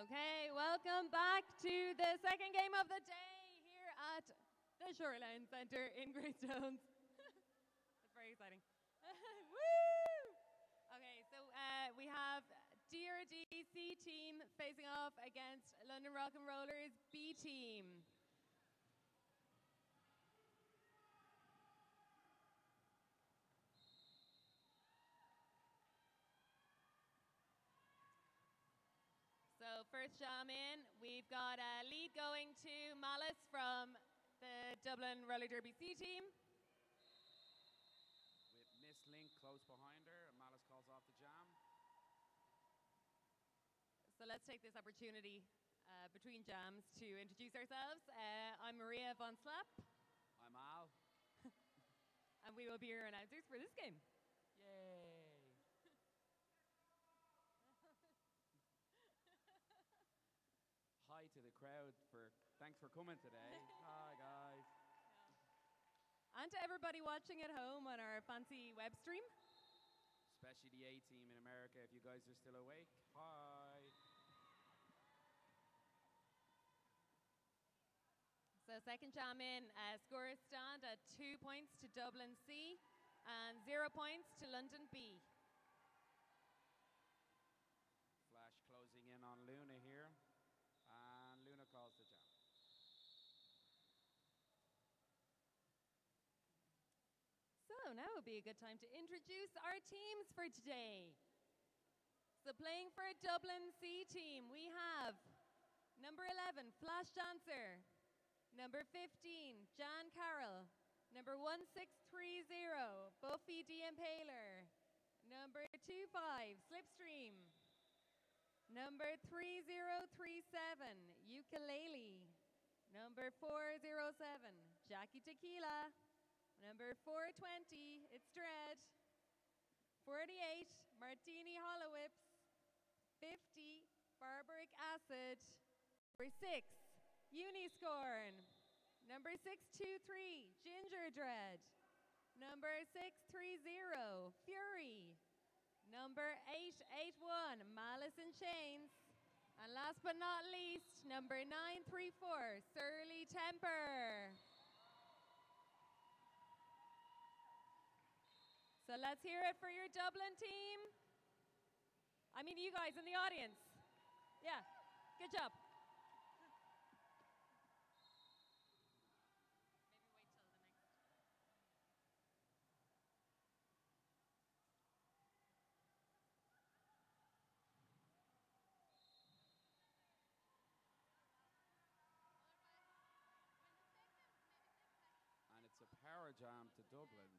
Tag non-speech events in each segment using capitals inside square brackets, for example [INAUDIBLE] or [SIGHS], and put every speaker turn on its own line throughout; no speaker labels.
Okay, welcome back to the second game of the day here at the Shoreline Centre in Greystones. it's [LAUGHS] very exciting. [LAUGHS] Woo! Okay, so uh, we have DRD C team facing off against London Rockin' Rollers B team. So first jam in, we've got a lead going to Malice from the Dublin Roller Derby C team.
With Miss Link close behind her, and Malice calls off the jam.
So let's take this opportunity uh, between jams to introduce ourselves. Uh, I'm Maria von Slap,
I'm Al. [LAUGHS]
and we will be your announcers for this game.
Yay! Hi to the crowd for thanks for coming today. [LAUGHS] Hi guys.
And to everybody watching at home on our fancy web stream.
Especially the A team in America if you guys are still awake. Hi.
So second jam in, uh, scores stand at two points to Dublin C and zero points to London B.
Flash closing in on Luna here. And Luna calls the jam.
Oh, so now would be a good time to introduce our teams for today. So playing for a Dublin C team, we have number 11, Flash Dancer, number 15, Jan Carroll, number 1630, Buffy the Impaler, number 25, Slipstream, number 3037, Ukulele, number 407, Jackie Tequila, Number 420, it's Dread. 48, Martini Hollow Whips. 50, Barbaric Acid. Number 6, Uniscorn. Number 623, Ginger Dread. Number 630, Fury. Number 881, Malice in Chains. And last but not least, number 934, Surly Temper. So let's hear it for your Dublin team. I mean, you guys in the audience. Yeah, good job. Maybe wait till the next.
And it's a power jam to Dublin.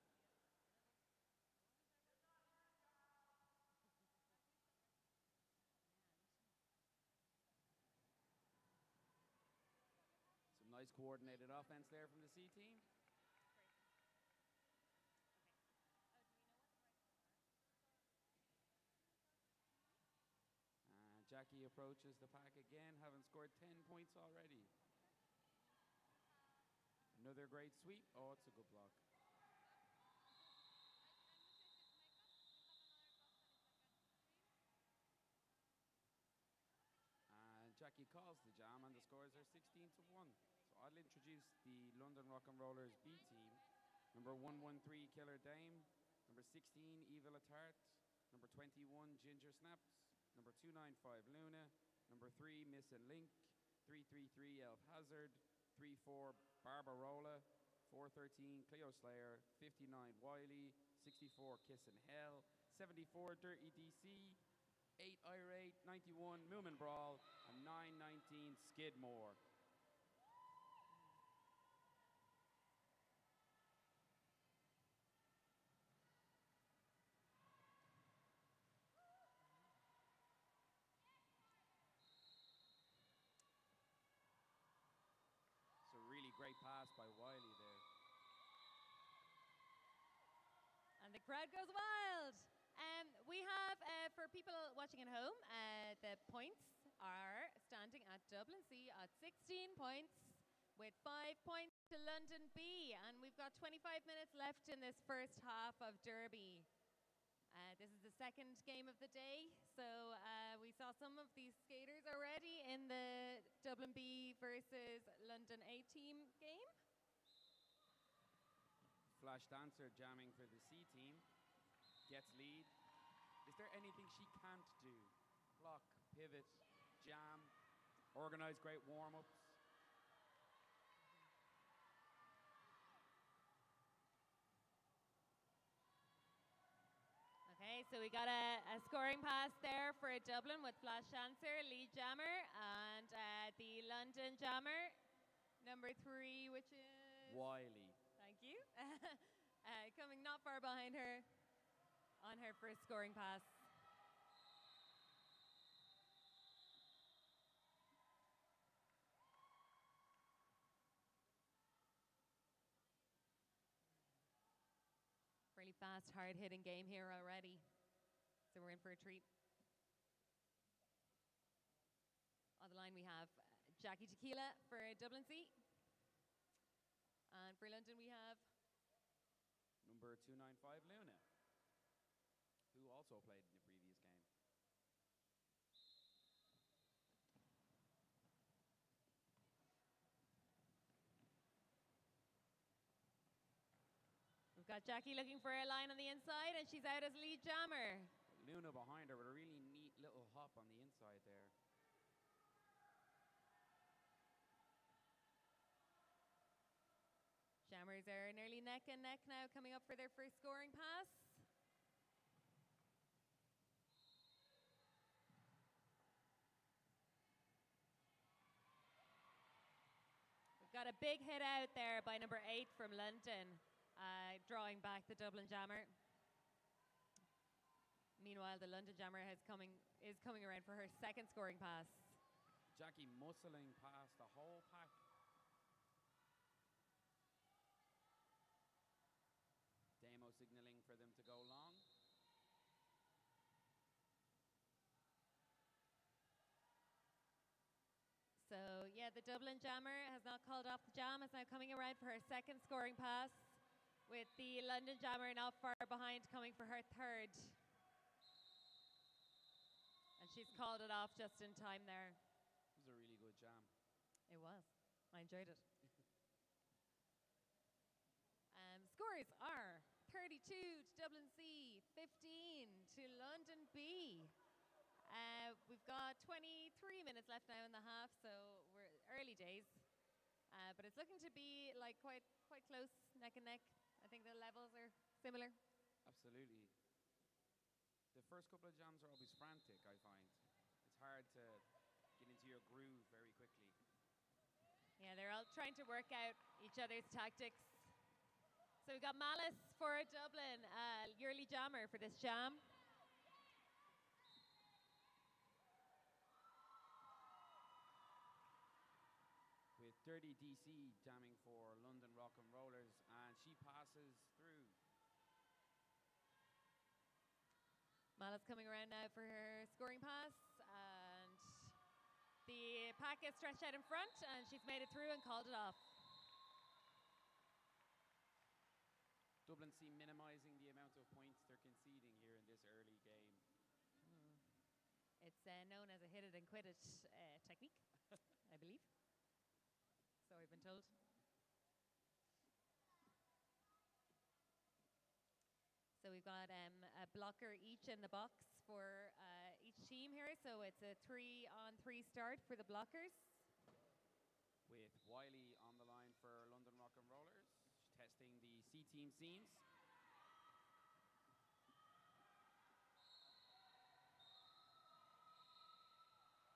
Some nice coordinated offense there from the C team. And Jackie approaches the pack again, having scored 10 points already. Another great sweep. Oh, it's a good block. And Jackie calls the jam, and the scores are 16 to 1. Introduce the London Rockin' Rollers B team. Number 113, Killer Dame. Number 16, Eva Latart. Number 21, Ginger Snaps. Number 295, Luna. Number 3, Miss and Link. 333, Elf Hazard. 34, Barbarola. 413, Cleo Slayer. 59, Wiley. 64, Kiss Kissin' Hell. 74, Dirty DC. 8 Irate, 91 Moomin Brawl, and 919 Skidmore. It's a really great pass by Wiley there.
And the crowd goes wild. Um, we have, uh, for people watching at home, uh, the points are standing at Dublin C at 16 points, with five points to London B. And we've got 25 minutes left in this first half of Derby. Uh, this is the second game of the day, so uh, we saw some of these skaters already in the Dublin B versus London A team game.
Flash Dancer jamming for the C team. Gets lead. Is there anything she can't do? Block, pivot, jam, organize great warm ups.
Okay, so we got a, a scoring pass there for Dublin with Flash Dancer, lead jammer, and uh, the London jammer, number three, which is.
Wiley. [LAUGHS]
Uh, coming not far behind her on her first scoring pass. Really fast, hard hitting game here already. So we're in for a treat. On the line we have uh, Jackie Tequila for Dublin C. And for London we have
Number 295, Luna, who also played in the previous game.
We've got Jackie looking for a line on the inside, and she's out as lead jammer.
Luna behind her with a really neat little hop on the inside there.
Jammers are nearly neck and neck now, coming up for their first scoring pass. We've got a big hit out there by number eight from London, uh, drawing back the Dublin jammer. Meanwhile, the London jammer coming, is coming around for her second scoring pass.
Jackie muscling past the whole pack. Damo signaling for them to go long.
So yeah, the Dublin jammer has not called off the jam. Is now coming around for her second scoring pass, with the London jammer not far behind, coming for her third. And she's called it off just in time there.
It was a really good jam.
It was. I enjoyed it. [LAUGHS] um, scores are 32 to Dublin C, 15 to London B. Uh, we've got 23 minutes left now in the half, so early days. Uh, but it's looking to be like quite quite close, neck and neck. I think the levels are similar.
Absolutely. The first couple of jams are always frantic, I find. It's hard to get into your groove very quickly.
Yeah, they're all trying to work out each other's tactics. So we've got Malice for Dublin, uh, yearly jammer for this jam.
With Dirty DC jamming for London Rockin' Rollers, and she passes through.
Malice coming around now for her scoring pass, and the pack is stretched out in front, and she's made it through and called it off.
Dublin C minimizing the amount of points they're conceding here in this early game.
It's uh, known as a hit it and quit it uh, technique, [LAUGHS] I believe. So I've been told. So we've got um, a blocker each in the box for uh, each team here. So it's a three on three start for the blockers.
With Wiley on the line for London Rockin' Rollers, testing the C team scenes.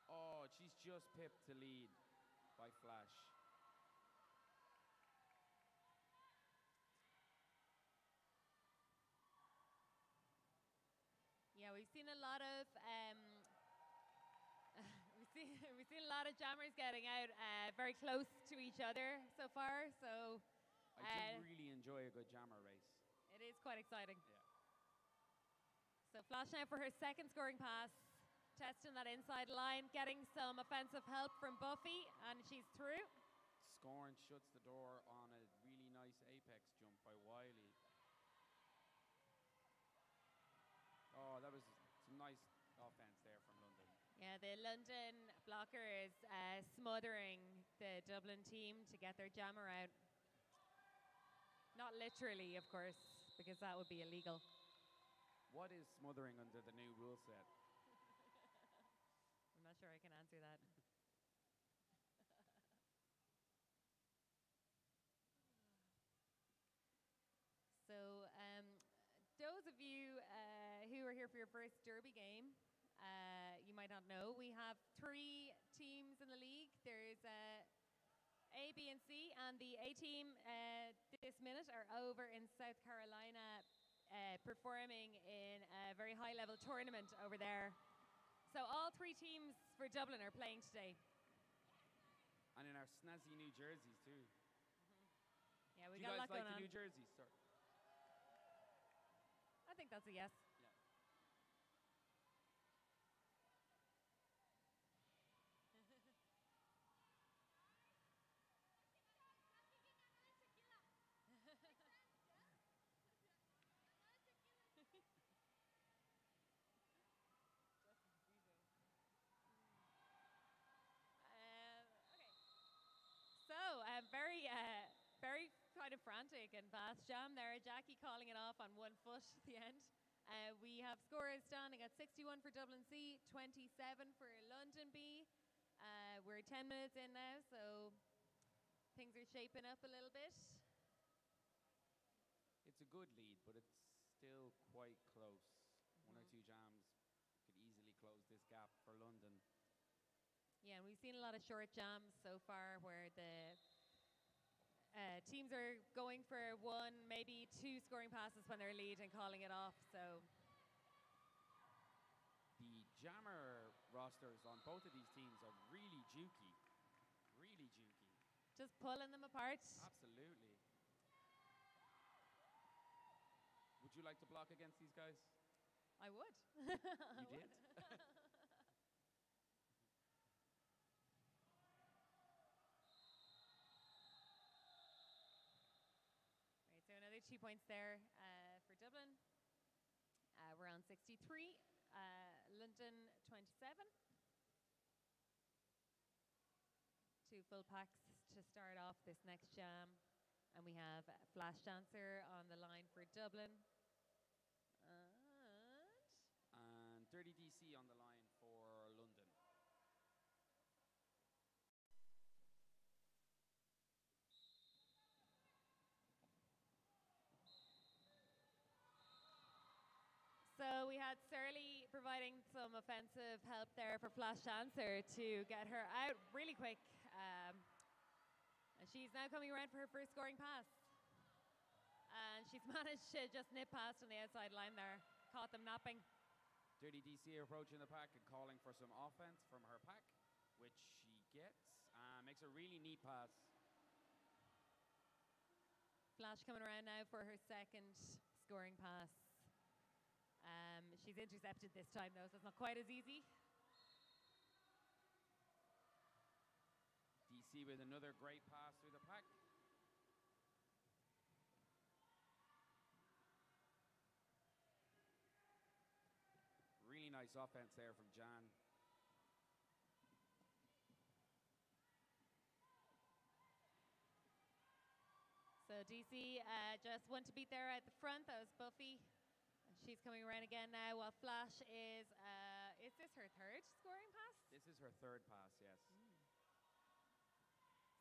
Oh, she's just pipped to lead by Flash.
Yeah, we've seen a lot of um, [LAUGHS] we've seen [LAUGHS] we've seen a lot of jammers getting out uh, very close to each other so far. So
I
Uh,
do really enjoy a good jammer race.
it is quite exciting.
Yeah.
So Flash now for her second scoring pass, testing that inside line, getting some offensive help from Buffy, and she's through.
Scorn shuts the door on a really nice apex jump by Wiley.
The London blockers uh, smothering the Dublin team to get their jammer out. Not literally, of course, because that would be illegal.
What is smothering under the new rule set?
I'm not sure I can answer that. [LAUGHS] so, um, those of you uh, who are here for your first Derby game, uh, might not know, we have three teams in the league. There's uh, A, B, and C, and the A team uh, this minute are over in South Carolina uh, performing in a very high level tournament over there. So, all three teams for Dublin are playing today.
And in our snazzy new jerseys too.
Yeah, we
Do you
got a
guys
lot
like
going
the
on.
new jerseys? Sorry.
I think that's a yes.
Yeah.
Um, okay. So, uh, very, uh, very kind of frantic and fast jam there. Jackie calling it off on one foot at the end. Uh, we have scorers standing at 61 for Dublin C, 27 for London B. Uh, we're 10 minutes in now, so things are shaping up a little bit.
It's a good lead, but it's still quite close. One or two jams could easily close this gap for London.
Yeah, and we've seen a lot of short jams so far where the uh, teams are going for one, maybe two scoring passes when they're lead and calling it off. So
The jammer rosters on both of these teams are really jukey. Really jukey.
just pulling them apart.
Absolutely. Would you like to block against these guys?
I would. I
You [LAUGHS] did?
would. [LAUGHS] Right, so another two points there uh, for Dublin. Uh, we're on 63. Uh, London 27. Two full packs to start off this next jam. And we have Flash Dancer on the line for Dublin. And
And Dirty DC on the line for London.
So we had Surly providing some offensive help there for Flash Dancer to get her out really quick. Um, and she's now coming around for her first scoring pass. And she's [LAUGHS] managed to just nip past on the outside line there, caught them napping.
Dirty DC approaching the pack and calling for some offense from her pack, which she gets. Uh, makes a really neat pass.
Flash coming around now for her second scoring pass. She's intercepted this time though, so it's not quite as easy.
DC with another great pass through the pack. Really nice offense there from Jan.
So DC uh, just one to beat there at the front. That was Buffy. She's coming around again now. While Flash is uh, is this her third scoring pass?
This is her third pass, yes.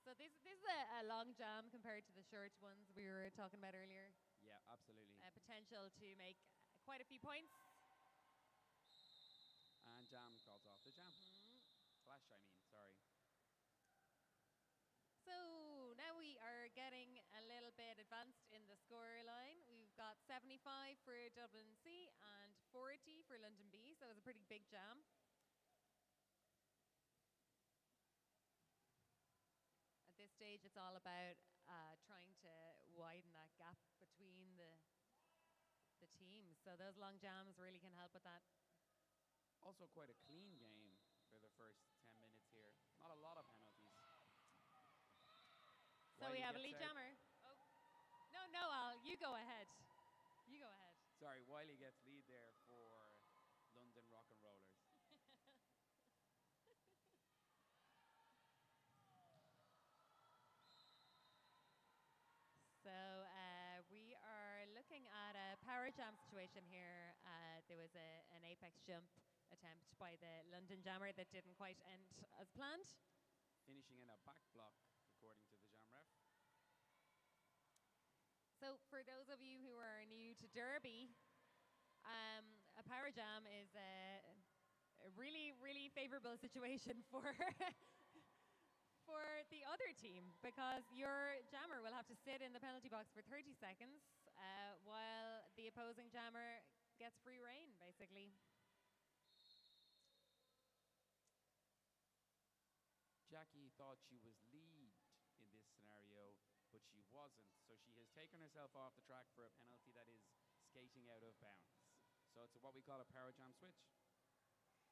So this this is a, a long jam compared to the short ones we were talking about earlier.
Yeah, absolutely.
Uh, potential to make quite a few points.
And Jam calls off the jam. Flash, I mean, sorry.
So now we are getting a little bit advanced in the score line. We've got 75 for Dublin C and 40 for London B, so it was a pretty big jam. At this stage, it's all about uh, trying to widen that gap between the the teams. So those long jams really can help with that.
Also, quite a clean game for the first 10 minutes here. Not a lot of penalties.
So we have a lead
out.
jammer. Oh, no, no, Al, you go ahead.
Sorry, Wiley gets lead there for London Rockin' Rollers.
so uh, we are looking at a power jam situation here. Uh, there was a, an apex jump attempt by the London Jammer that didn't quite end as planned.
Finishing in a back block, according to
So, for those of you who are new to Derby, um, a power jam is a, a really, really favorable situation [LAUGHS] for for the other team because your jammer will have to sit in the penalty box for 30 seconds uh, while the opposing jammer gets free reign, basically.
Jackie thought she was lead in this scenario, but she wasn't. So she has taken herself off the track for a penalty that is skating out of bounds. So it's what we call a power jam switch.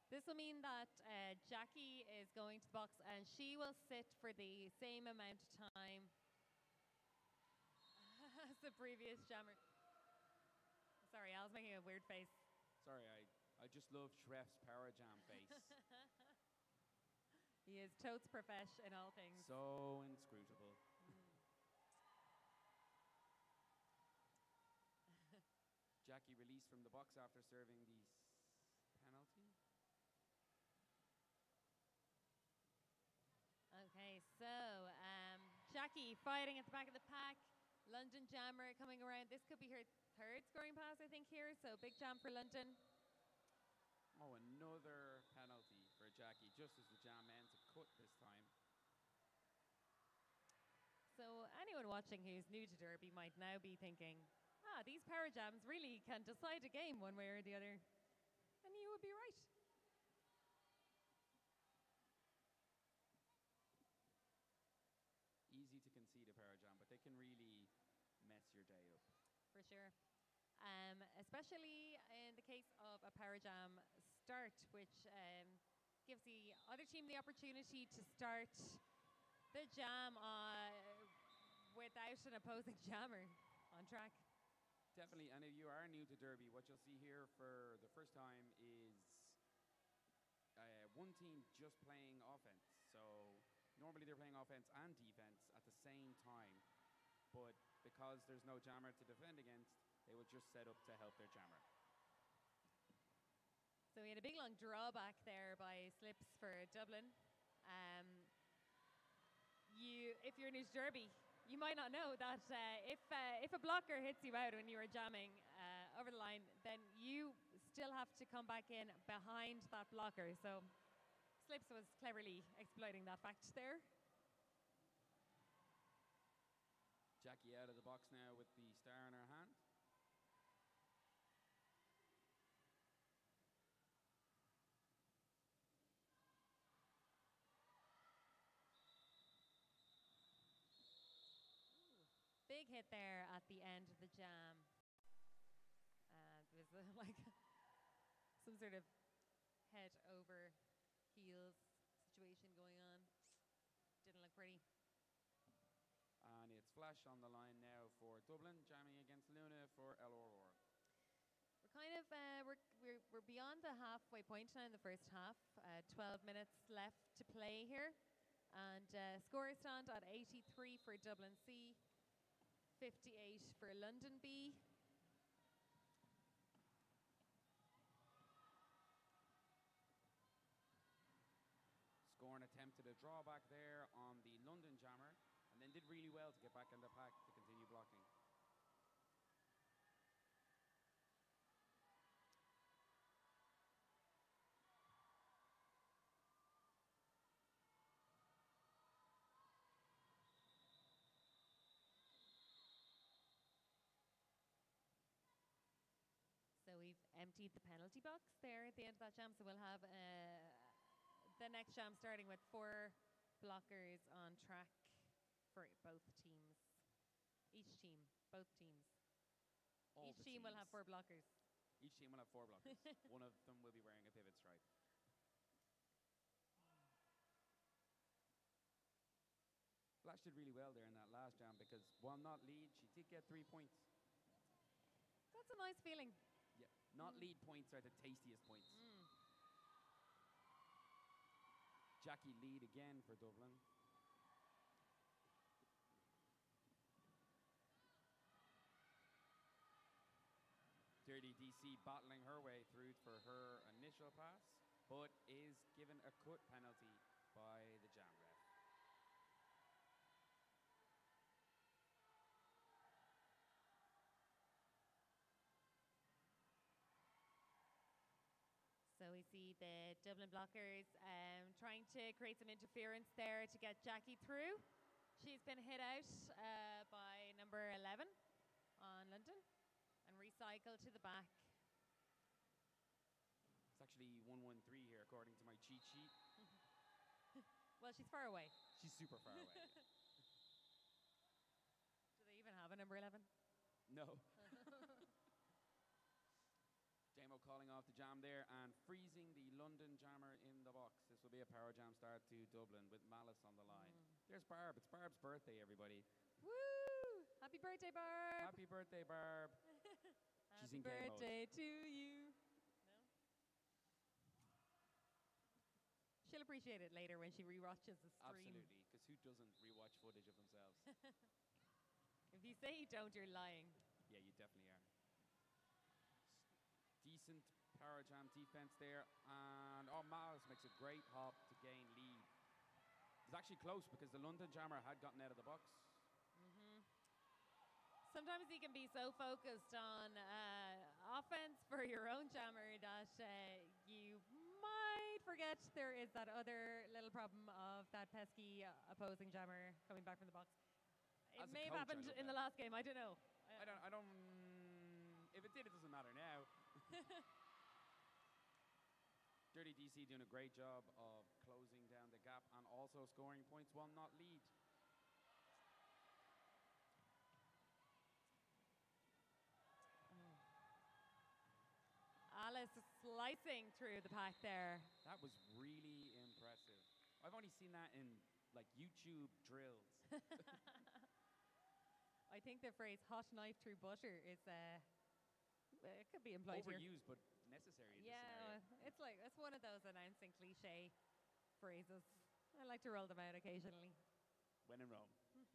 This will mean that uh, Jackie is going to the box and she will sit for the same amount of time [LAUGHS] as the previous jammer. Sorry, I was making a weird face.
Sorry, I, I just love Shreff's power jam face. [LAUGHS]
He is totes profesh in all things.
so inscrutable. Jackie released from the box after serving the s- penalty.
Okay, so um, Jackie fighting at the back of the pack. London Jammer coming around. This could be her third scoring pass, I think, here. So big jam for London.
Oh, another penalty for Jackie, just as the jam ends a cut this time.
So anyone watching who's new to Derby might now be thinking, ah, these power jams really can decide a game one way or the other. And you would be right.
Easy to concede a power jam, but they can really mess your day up.
For sure. Um, especially in the case of a power jam start, which um, gives the other team the opportunity to start the jam uh, without an opposing [LAUGHS] jammer on track.
Definitely, and if you are new to Derby, what you'll see here for the first time is uh, one team just playing offense. So normally they're playing offense and defense at the same time, but because there's no jammer to defend against, they will just set up to help their jammer.
So we had a big long drawback there by slips for Dublin. Um, you, if you're new to Derby, you might not know that uh, if uh, if a blocker hits you out when you are jamming uh, over the line, then you still have to come back in behind that blocker. So Slips was cleverly exploiting that fact there.
Jackie out of the box now with the star in her hand.
Big hit there at the end of the jam. Uh, there was uh, [LAUGHS] like some sort of head over heels situation going on. Didn't look pretty.
And it's Flash on the line now for Dublin, jamming against Luna for LRR.
We're kind of uh, we're, we're we're beyond the halfway point now in the first half. Uh, 12 minutes left to play here, and uh, score stand at 83 for Dublin C, 58 for London B.
Scorn attempted a drawback there on the London jammer, and then did really well to get back in the pack to continue blocking.
So we've emptied the penalty box there at the end of that jam. So we'll have uh, the next jam starting with four blockers on track for both teams. Each team, both teams.
All
Each team will have four blockers.
Each team will have four blockers. [LAUGHS] One of them will be wearing a pivot stripe. Flash did really well there in that last jam because while not lead, she did get three points.
That's a nice feeling.
Not lead points are the tastiest points.
Mm.
Jackie lead again for Dublin. Dirty DC battling her way through for her initial pass, but is given a cut penalty by the jam ref.
So we see the Dublin blockers um, trying to create some interference there to get Jackie through. She's been hit out uh, by number 11 on London and recycled to the back.
It's actually 113 here, according to my cheat sheet. [LAUGHS]
Well, she's far away.
She's super far away. [LAUGHS]
Do they even have a number 11?
No. Damo calling off the jam there and freezing the London jammer in the box. This will be a power jam start to Dublin with Malice on the line. Mm. There's Barb. It's Barb's birthday, everybody.
Woo! Happy birthday, Barb!
Happy birthday, Barb. [LAUGHS] She's
Happy
in game mode.
birthday to you. No? She'll appreciate it later when she rewatches the stream.
Absolutely, because who doesn't rewatch footage of themselves? [LAUGHS]
If you say you don't, you're lying.
yeah, you definitely are. Decent power jam defense there, and oh, Malice makes a great hop to gain lead. It's actually close because the London jammer had gotten out of the box.
Sometimes you can be so focused on uh, offense for your own jammer that uh, you might forget there is that other little problem of that pesky uh, opposing jammer coming back from the box. It
As
may have
coach, I
happened in the last game. I don't know.
I don't. I don't. If it did, it doesn't matter now. [LAUGHS] Dirty DC doing a great job of closing down the gap and also scoring points while not lead.
Alice slicing through the pack there.
That was really impressive. I've only seen that in like YouTube drills. [LAUGHS]
I think the phrase "hot knife through butter" is uh, it could be employed here.
Overused, but necessary in
Yeah, it's like it's one of those announcing cliche phrases. I like to roll them out occasionally.
When in Rome. [LAUGHS]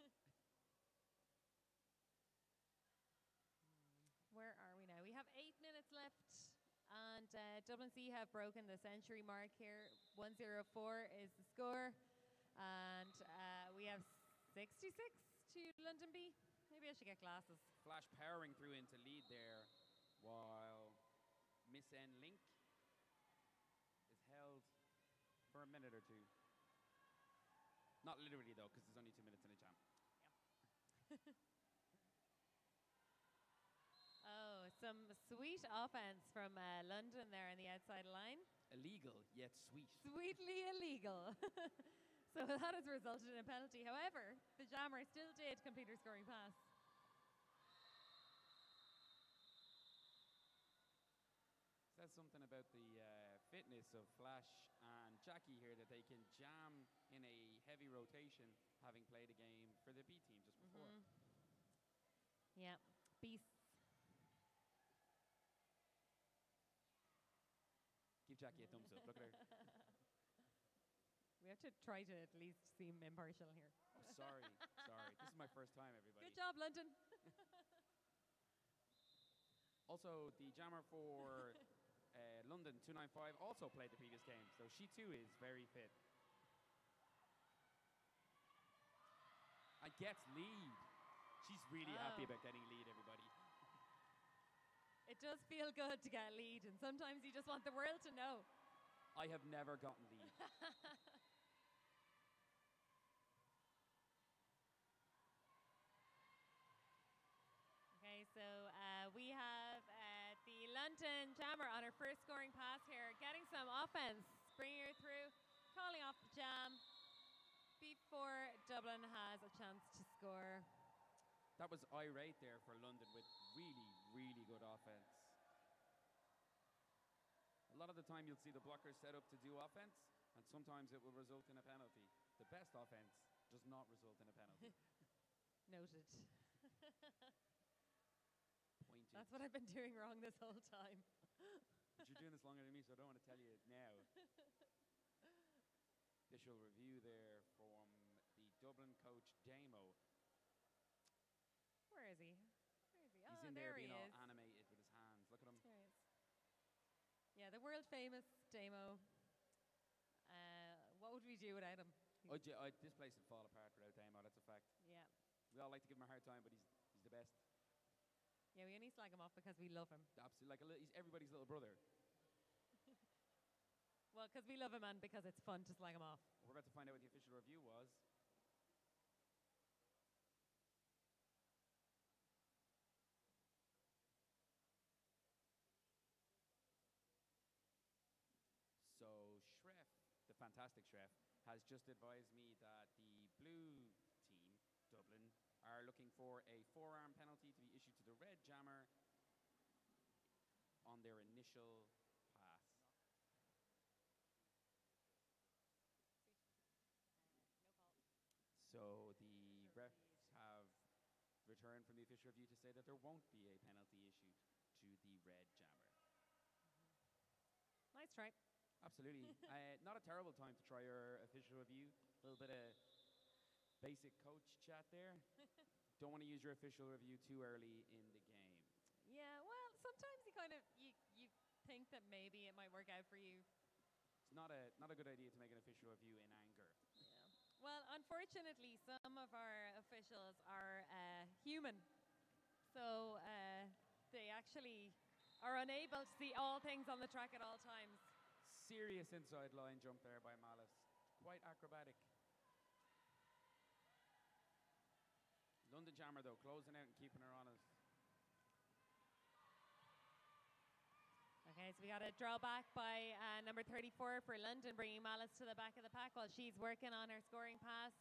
Where are we now? We have eight minutes left, and uh, Dublin C have broken the century mark here. 104 is the score, and uh, we have 66 to London B. Maybe I should get glasses.
Flash powering through into lead there, while Miss N Link is held for a minute or two. Not literally though, because there's only two minutes in a jam. [LAUGHS]
Oh, some sweet offense from uh, London there on the outside line.
Illegal yet sweet.
Sweetly illegal. [LAUGHS] so that has resulted in a penalty. However, the jammer still did complete her scoring pass.
Something about the uh, fitness of Flash and Jackie here that they can jam in a heavy rotation, having played a game for the B team just before.
Mhm. Yeah, beasts.
Give Jackie a thumbs up. Look at her. [LAUGHS]
We have to try to at least seem impartial here.
Oh, sorry, sorry. This is my first time, everybody.
Good job, London. [LAUGHS]
Also, the jammer for [LAUGHS] uh, London 295 also played the previous game, so she too is very fit. And gets lead. She's really happy
Oh.
about getting lead, everybody. [LAUGHS]
It does feel good to get lead, and sometimes you just want the world to know.
I have never gotten lead. [LAUGHS]
Okay, so uh, we have uh, the London Jammer on her first scoring pass here, getting some offense, bringing her through, calling off the jam before Dublin has a chance to score.
That was irate there for London with really, really good offense. A lot of the time you'll see the blockers set up to do offense, and sometimes it will result in a penalty. The best offense does not result in a penalty. [LAUGHS]
Noted. [LAUGHS] That's what I've been doing wrong this whole time. [LAUGHS]
But you're doing this longer than me, so I don't want to tell you now. [LAUGHS] Official review there from the Dublin coach Damo.
Where is he? Where is he?
He's
oh,
in
there,
there
he
being all animated with his hands. Look at him.
Yeah, the world famous Damo. Uh, what would we do without him?
Oh, this place would fall apart without Damo, that's a fact.
Yeah.
We all like to give him a hard time, but he's, he's the best.
Yeah, we only slag him off because we love him.
Absolutely, like a li- he's everybody's little brother. [LAUGHS]
Well, because we love him and because it's fun to slag him off.
We're about to find out what the official review was. So Shref, the fantastic Shref, has just advised me that the blue team, Dublin, are looking for a forearm penalty to be issued to the red jammer initial pass. So the refs have returned from the official review to say that there won't be a penalty issued to the red jammer.
Nice try.
Absolutely. [LAUGHS] uh, not a terrible time to try your official review. A little bit of basic coach chat there. [LAUGHS] Don't want to use your official review too early in the game.
Yeah, well, sometimes you kind of you think that maybe it might work out for you.
It's not a not a good idea to make an official review in anger.
Well, unfortunately, some of our officials are uh, human, so uh, they actually are unable to see all things on the track at all times.
Serious inside line jump there by Malice. Quite acrobatic. London Jammer though, closing out and keeping her honest.
Okay, so we got a draw back by uh, number 34 for London, bringing Malice to the back of the pack while she's working on her scoring pass.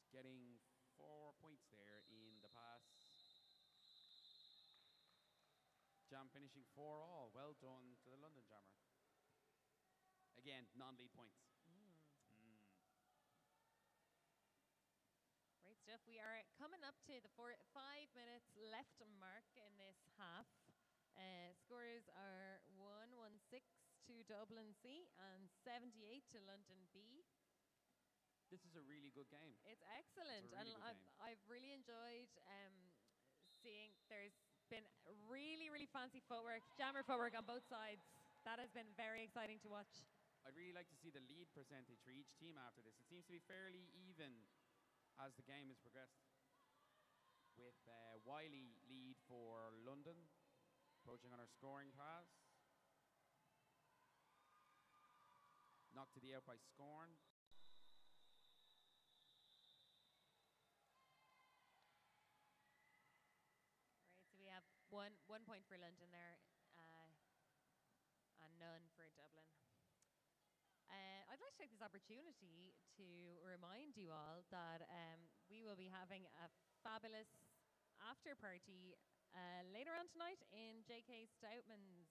She's getting four points there in the pass. Jam finishing four all. Well done to the London Jammer. Again, non-lead points.
Stuff. We are coming up to the four, five minutes left mark in this half. Uh, scores are 116 to Dublin C and 78 to London B.
This is a really good game.
It's excellent,
really
and I've. I've really enjoyed um, seeing. There's been really, really fancy footwork, jammer footwork on both sides. That has been very exciting to watch.
I'd really like to see the lead percentage for each team after this. It seems to be fairly even as the game has progressed. With uh, Wiley lead for London, approaching on her scoring pass. Knocked to the out by Scorn.
Right, so we have one one point for London there, uh, and none I'd like to take this opportunity to remind you all that um, we will be having a fabulous after party uh, later on tonight in J.K. Stoutman's.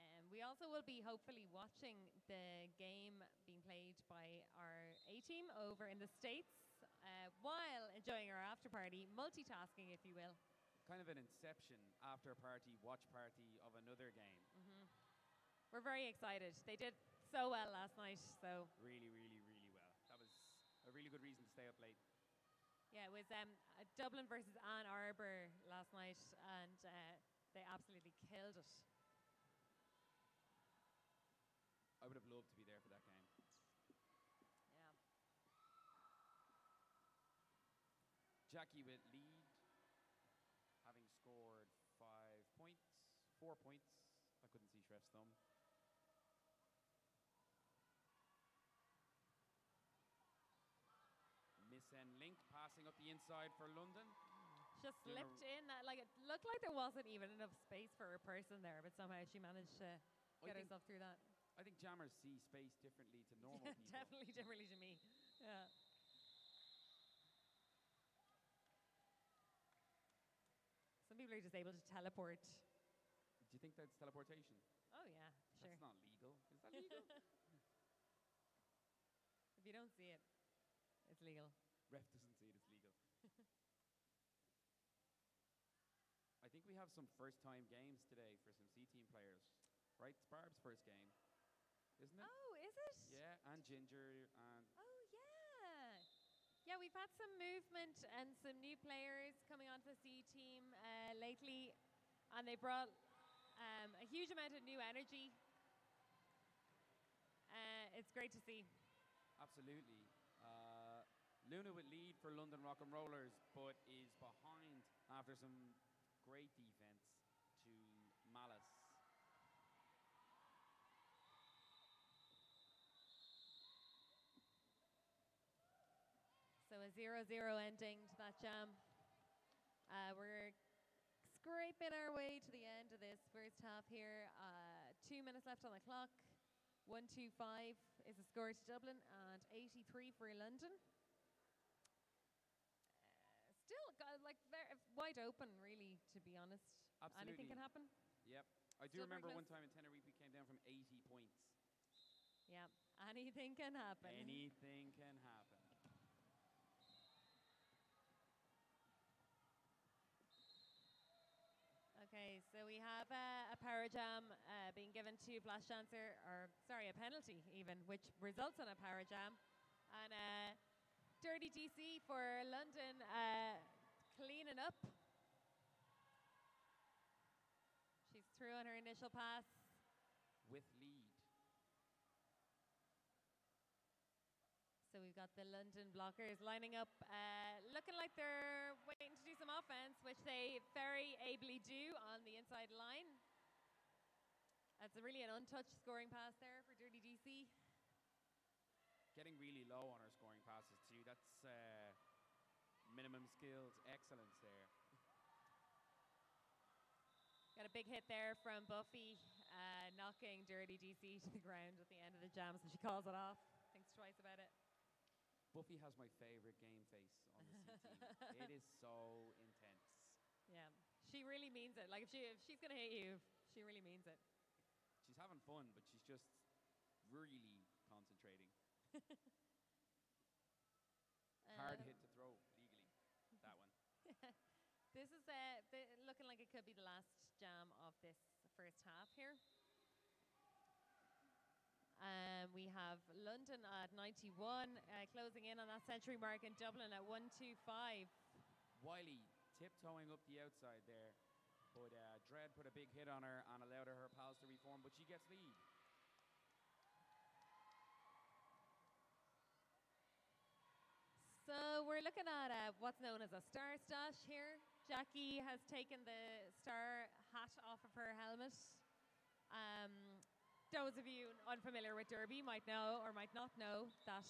Um, we also will be hopefully watching the game being played by our A team over in the States uh, while enjoying our after party, multitasking, if you will.
Kind of an inception after party, watch party of another game.
We're very excited. They did so well last night. So
Really, really, really well. That was a really good reason to stay up late.
yeah, it was um, uh, Dublin versus Ann Arbor last night, and uh, they absolutely killed it.
I would have loved to be there for that game.
Yeah.
Jackie with lead, having scored five points, four points. I couldn't see Shref's thumb. Miss N Link passing up the inside for London.
Just slipped in. That, like it looked like there wasn't even enough space for a person there, but somehow she managed to
I
get
think-
herself through that.
I think jammers see space differently to normal [LAUGHS] people.
definitely differently to me. Yeah. Some people are just able to teleport.
Do you think that's teleportation?
Oh yeah, sure.
That's not legal. Is that [LAUGHS] legal?
If you don't see it, it's legal.
Ref doesn't see it, it's legal. I think we have some first time games today for some C team players. Right? It's Barb's first game, isn't it?
Oh, is it?
Yeah, and Ginger and
Oh, yeah. Yeah, we've had some movement and some new players coming onto the C team uh, lately. and they brought um, a huge amount of new energy. Uh, it's great to see.
Absolutely. Uh, Luna would lead for London Rockin' Rollers, but is behind after some great defense to Malice.
A 0-0 ending to that jam. Uh, we're scraping our way to the end of this first half here. Uh, two minutes left on the clock. 125 is the score to Dublin and 83 for London. Uh, still, got, like very wide open, really. To be honest,
Absolutely.
anything can happen.
Yep. I do
Still
remember one time in Tenerife we came down from 80 points.
Yeah, anything can happen.
Anything can happen.
Okay, so we have uh, a power jam uh, being given to Flash Dancer, or sorry, a penalty even, which results in a power jam. And uh, Dirty DC for London uh, cleaning up. She's through on her initial pass.
With lead.
So we've got the London blockers lining up, uh, looking like they're waiting some offense, which they very ably do on the inside line. That's a really an untouched scoring pass there for Dirty DC.
Getting really low on her scoring passes too. That's uh, minimum skills excellence there.
Got a big hit there from Buffy, uh, knocking Dirty DC to the ground at the end of the jam, so she calls it off. Thinks twice about it.
Buffy has my favorite game face on the C team. [LAUGHS] it is so intense.
Yeah, she really means it. Like if she if she's gonna hit you, she really means it.
She's having fun, but she's just really concentrating. [LAUGHS] Hard
Uh,
hit to throw legally. That one. [LAUGHS]
This is uh, looking like it could be the last jam of this first half here. Um, we have London at 91, uh, closing in on that century mark, and Dublin at 125.
Wiley tiptoeing up the outside there. But uh, Dread put a big hit on her and allowed her, her pals to reform, but she gets lead.
So we're looking at uh, what's known as a star stash here. Jackie has taken the star hat off of her helmet. Um, those of you unfamiliar with Derby might know or might not know that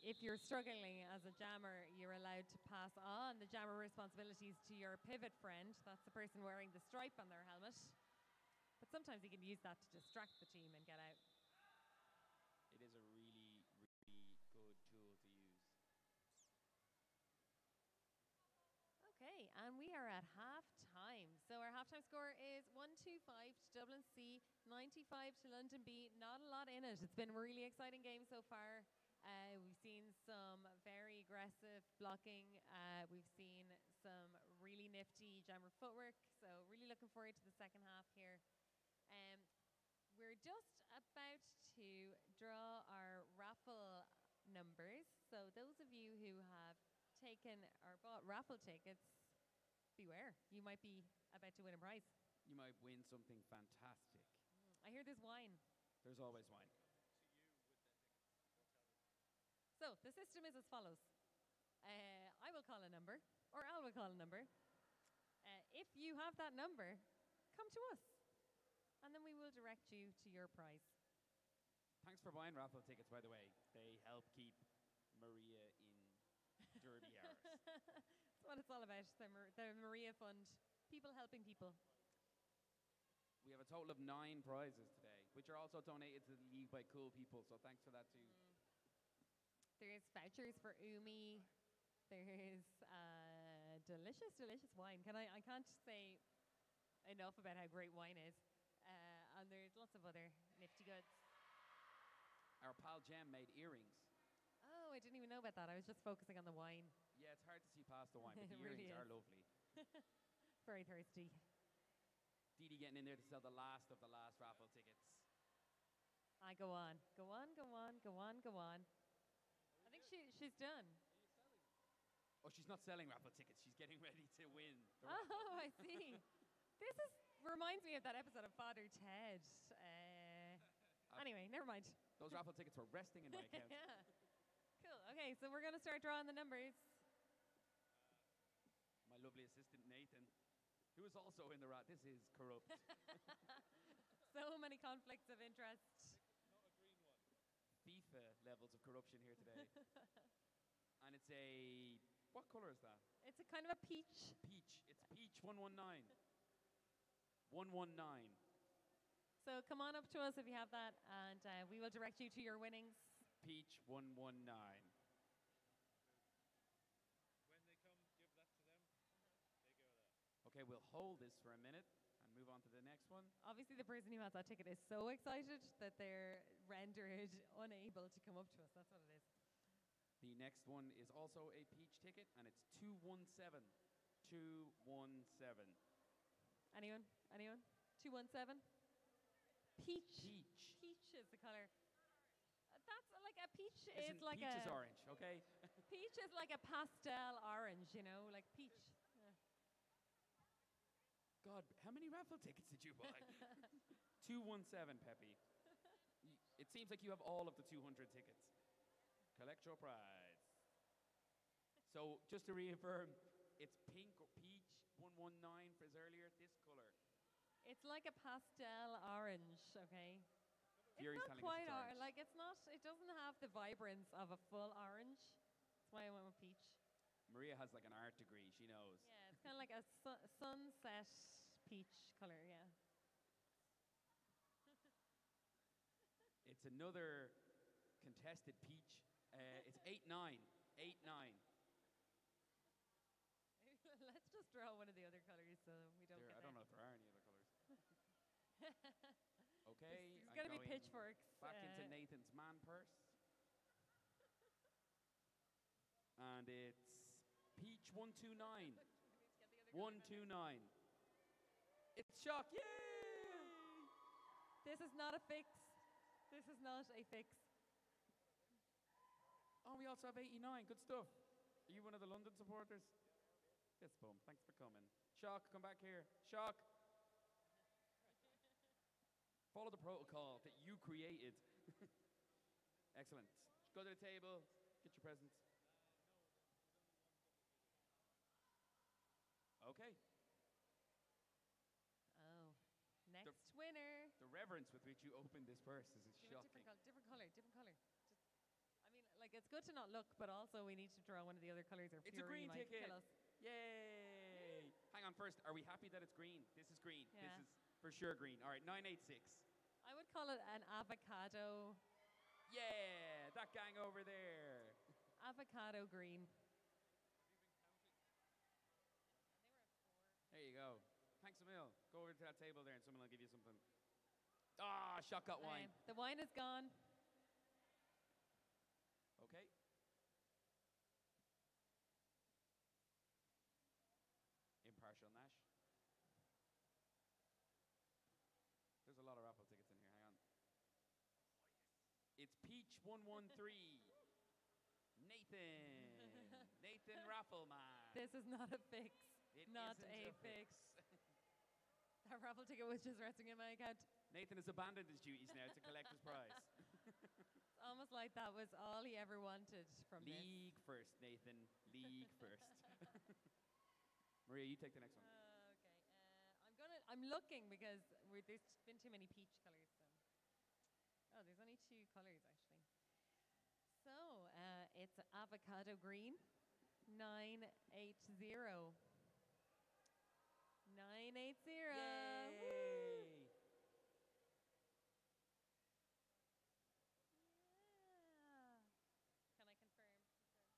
if you're struggling as a jammer, you're allowed to pass on the jammer responsibilities to your pivot friend. That's the person wearing the stripe on their helmet. But sometimes you can use that to distract the team and get out.
It is a really, really good tool to use.
Okay, and we are at half. So our halftime score is 125 to Dublin C, 95 to London B. Not a lot in it. It's been a really exciting game so far. Uh, we've seen some very aggressive blocking. Uh, we've seen some really nifty jammer footwork. So really looking forward to the second half here. Um, we're just about to draw our raffle numbers. So those of you who have taken or bought raffle tickets, beware. You might be about to win a prize.
You might win something fantastic.
I hear there's wine.
There's always wine.
So the system is as follows. Uh, I will call a number, or Al will call a number. Uh, if you have that number, come to us, and then we will direct you to your prize.
Thanks for buying raffle tickets, by the way. They help keep Maria in [LAUGHS] derby hours.
That's what it's all about. The, the Maria Fund, people helping people.
We have a total of nine prizes today, which are also donated to the league by cool people. So thanks for that too.
There's vouchers for Umi. There's uh, delicious, delicious wine. Can I? I can't say enough about how great wine is. Uh, and there's lots of other nifty goods.
Our pal Jem made earrings.
Oh, I didn't even know about that. I was just focusing on the wine.
It's hard to see past the wine, but [LAUGHS] the
really
earrings are lovely. [LAUGHS]
Very thirsty.
Dee Dee getting in there to sell the last of the last raffle tickets.
I go on, go on, go on, go on, go on. I think she she's done.
Oh, she's not selling raffle tickets. She's getting [LAUGHS] ready to win.
Oh. I see. this is reminds me of that episode of Father Ted. Uh, anyway, never mind.
Those raffle tickets were resting in my account.
yeah. Cool. Okay, so we're going to start drawing the numbers.
My lovely assistant Nathan, who is also in the rat. This is corrupt. [LAUGHS] [LAUGHS]
So many conflicts of interest.
FIFA levels of corruption here today. [LAUGHS] and it's a what color is that?
It's a kind of a peach.
Peach. It's peach 119. 119.
So come on up to us if you have that, and uh, we will direct you to your winnings.
Peach 119. Okay, we'll hold this for a minute and move on to the next one.
Obviously, the person who has that ticket is so excited that they're rendered unable to come up to us. That's what it is.
The next one is also a peach ticket, and it's 217. 217.
Anyone? Anyone? 217? Peach.
Peach.
Peach is the color. Uh, That's uh, like a peach
Listen,
is like
peach
a
is orange, okay? [LAUGHS]
peach is like a pastel orange, you know, like peach.
God, how many raffle tickets did you buy? [LAUGHS] 217, Peppy. It seems like you have all of the 200 tickets. Collect your prize. So, just to reaffirm, it's pink or peach 119 for his earlier, this color.
It's like a pastel orange, okay?
Fury's
it's not quite
orange.
like it's not. It doesn't have the vibrance of a full orange. That's why I went with peach.
Maria has like an art degree, she knows.
Yeah, it's kind of like a su- sunset peach color. Yeah. [LAUGHS]
It's another contested peach. Uh, it's 8 9. 8 9. [LAUGHS]
Let's just draw one of the other colors so we don't
There,
get
I don't
that.
know if there are any other colors. [LAUGHS] Okay.
There's
I'm
gonna be
going
pitchforks.
Back into
uh,
Nathan's man purse. And it's Peach 129. 129. It's shock. Yay!
This is not a fix. This is not a fix.
Oh, we also have 89. Good stuff. Are you one of the London supporters? Yes, bum. Thanks for coming. Shock, come back here. Shock. Follow the protocol that you created. [LAUGHS] Excellent. Go to the table. Get your presents. Okay.
Oh, next winner.
The reverence with which you opened this purse is shocking.
different, col- different color, different color. Just, I mean, like it's good to not look, but also we need to draw one of the other colors or
It's a green
might
ticket.
kill us.
Yay! Hang on first. Are we happy that it's green? This is green.
Yeah.
This is for sure green. All right, 986.
I would call it an avocado,
Yeah, that gang over there.
avocado green.
There you go. Thanks a mil. Go over to that table there and someone will give you something. Ah, shot got wine.
The wine is gone.
Okay. Impartial Nash. There's a lot of raffle tickets in here. Hang on. It's Peach 113. [LAUGHS] Nathan. Nathan Raffleman.
This is not a fix.
It
not
isn't
a fix. [LAUGHS] That raffle ticket was just resting in my account.
Nathan has abandoned his duties now to collect his prize. [LAUGHS]
It's almost like that was all he ever wanted from this.
League first, Nathan. League [LAUGHS] first. [LAUGHS] Maria, you take the next one.
Uh, okay. Uh, I'm gonna. I'm looking because we're, there's been too many peach colors. So. Oh, there's only two colors actually. So uh, it's avocado green, nine eight zero. Nine eight zero.
Yay!
Yeah. Can I confirm? Confirm.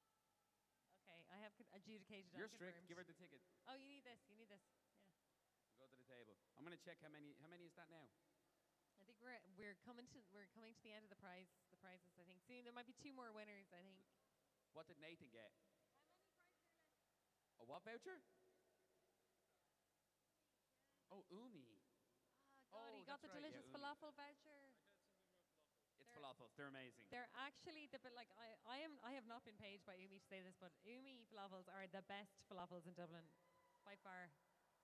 Okay, I have con- adjudicated.
You're strict.
confirmed.
Give her the ticket.
Oh, you need this. You need this. Yeah.
Go to the table. I'm gonna check how many. How many is that now?
I think we're we're coming to we're coming to the end of the prize the prizes. I think soon there might be two more winners. I think.
What did Nathan get? A what voucher? Oh, Umi.
Ah, oh God,
Oh,
he got the
right,
delicious
Umi.
falafel voucher.
Falafels. They're amazing.
They're actually the but like I, I am I have not been paid by Umi to say this, but Umi falafels are the best falafels in Dublin by far.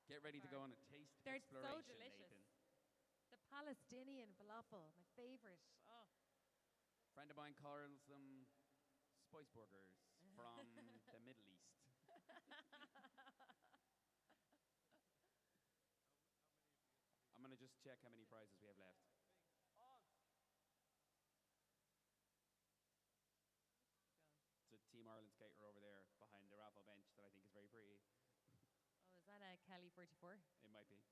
Get ready to go on a taste
They're so delicious.
Nathan.
The Palestinian falafel, my favorite. Oh,
friend of mine calls them spice burgers [LAUGHS] from the Middle East. [LAUGHS] I'm gonna just check how many prizes we have left. Team Ireland skater over there behind the raffle bench that I think is very pretty.
oh, is that a Kelly 44?
It might be.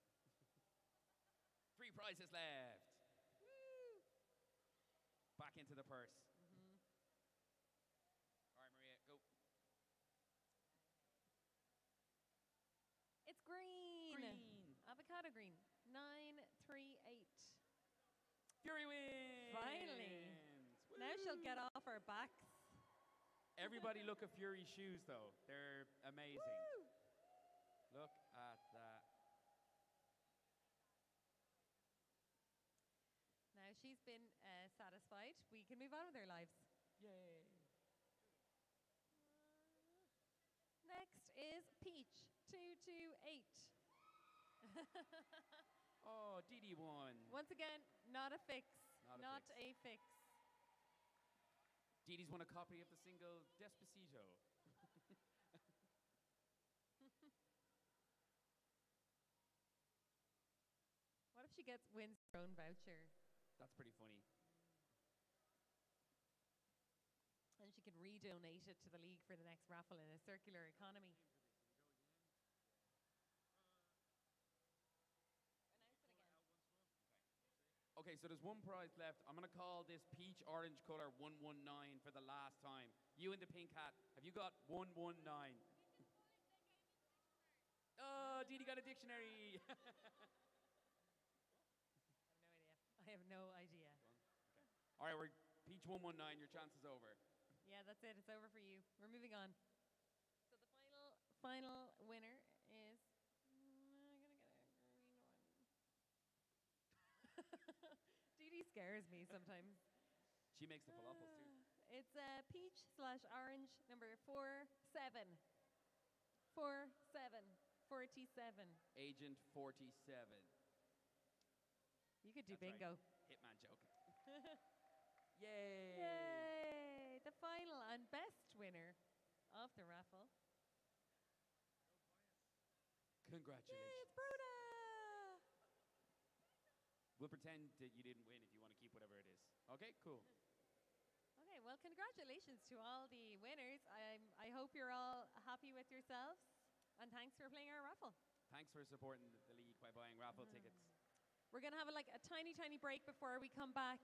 [LAUGHS] Three prizes left. Woo! Back into the purse.
Mm-hmm.
All right, Maria, go.
It's green.
Green.
Avocado green. Nine three eight.
Fury wins.
Finally. Now she'll get off her backs.
Everybody look at Fury's shoes, though. They're amazing.
Woo!
Look at that.
Now she's been uh, satisfied. We can move on with our lives.
Yay.
Next is Peach, 228. [LAUGHS]
Oh, DD1.
Once again, not a fix.
Not a fix.
a fix.
Didi's won a copy of the single Despacito. [LAUGHS]
What if she gets wins her own voucher
That's pretty funny.
and she can redonate it to the league for the next raffle in a circular economy? Announce it again.
Okay, so there's one prize left. I'm gonna call this peach orange color 119 for the last time. You in the pink hat, have you got 119? Oh, Didi got a dictionary. [LAUGHS]
I have no idea.
All right, we're peach 119. Your chance is over.
Yeah, that's it. It's over for you. We're moving on. So the final final winner is. Mm, I'm gonna get a green one. Dee Dee scares me sometimes.
She makes the falafels too. [SIGHS]
It's a peach slash orange number four seven. Four seven. Forty seven.
Agent 47.
You could do
That's right.
bingo.
Hitman joke. [LAUGHS] Yay!
Yay! The final and best winner of the raffle. Yay,
Congratulations.
it's Bruna!
We'll pretend that you didn't win if you keep whatever it is. Okay, cool.
Okay, well, congratulations to all the winners. I'm, I hope you're all happy with yourselves, and thanks for playing our raffle.
Thanks for supporting the- league by buying raffle
Mm.
tickets.
We're going to have a, like a tiny, tiny break before we come back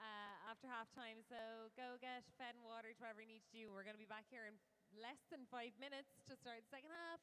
uh, after halftime. So go get fed and watered, whatever you need to do. We're going to be back here in less than five minutes to start the second half.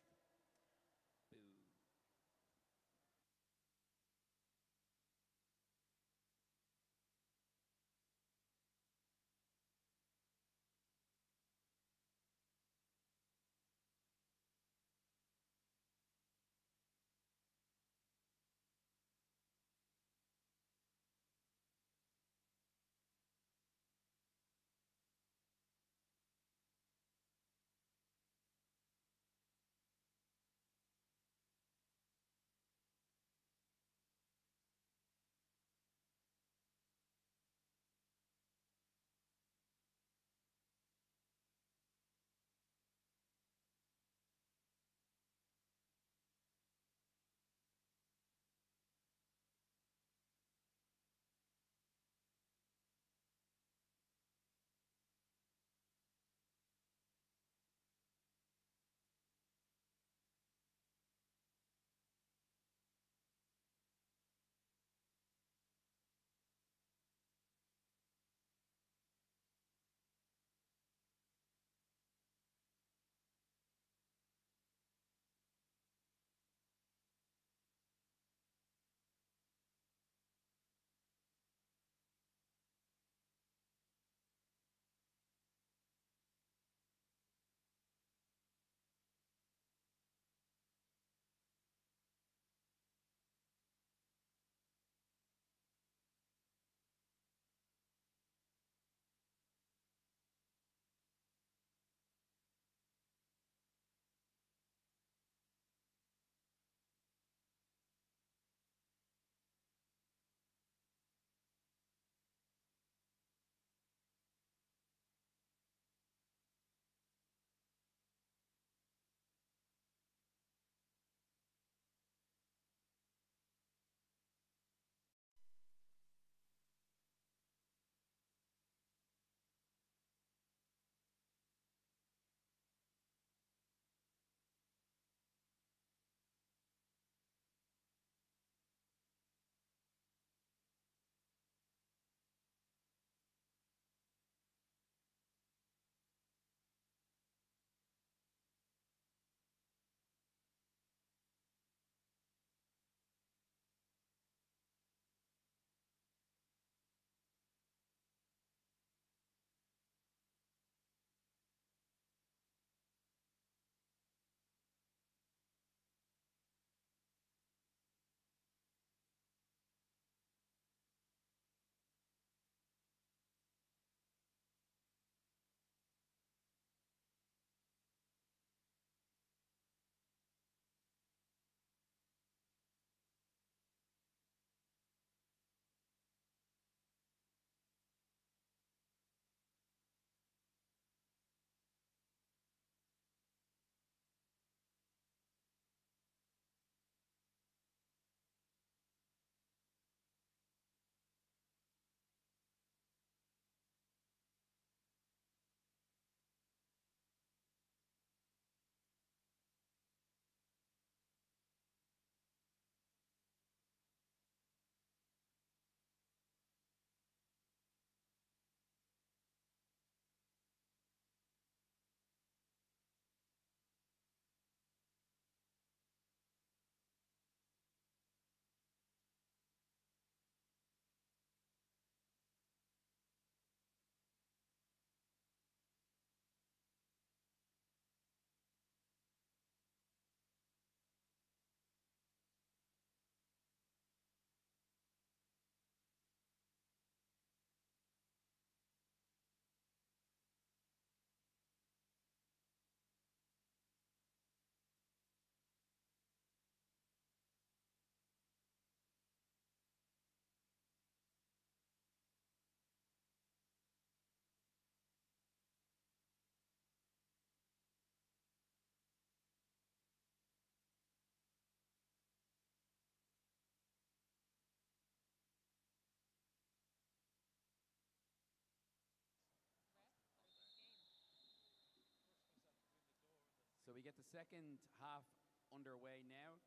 We get the second half underway now.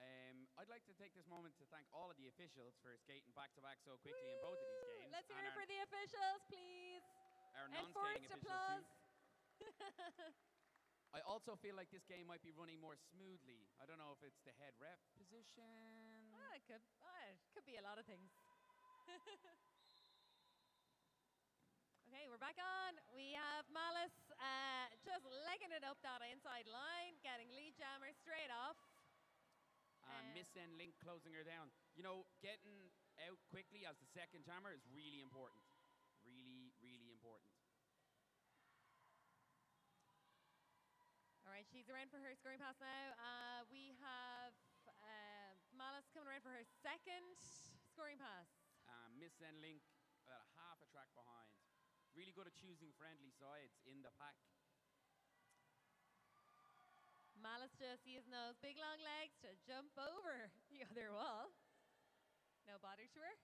Um, I'd like to take this moment to thank all of the officials for skating back to back so quickly in both of these
Woo!
games.
Let's hear it for the officials, please.
our non-skating officials
applause.
too. [LAUGHS] I also feel like this game might be running more smoothly. I don't know if it's the head ref position.
Ah, it could, ah, it could be a lot of things. [LAUGHS] okay, we're back on. We have Malice uh, just legging it up that inside line, getting lead jammer straight off.
and
Uh,
Miss N Link closing her down. You know, getting out quickly as the second jammer is really important. Really, really important.
All right, she's around for her scoring pass now. Uh, we have uh, Malice coming around for her second scoring pass.
Um, Miss N Link about a half a track behind. Really good at choosing friendly sides in the pack.
Malice just using those big long legs to jump over the [LAUGHS] other wall. No bother to her.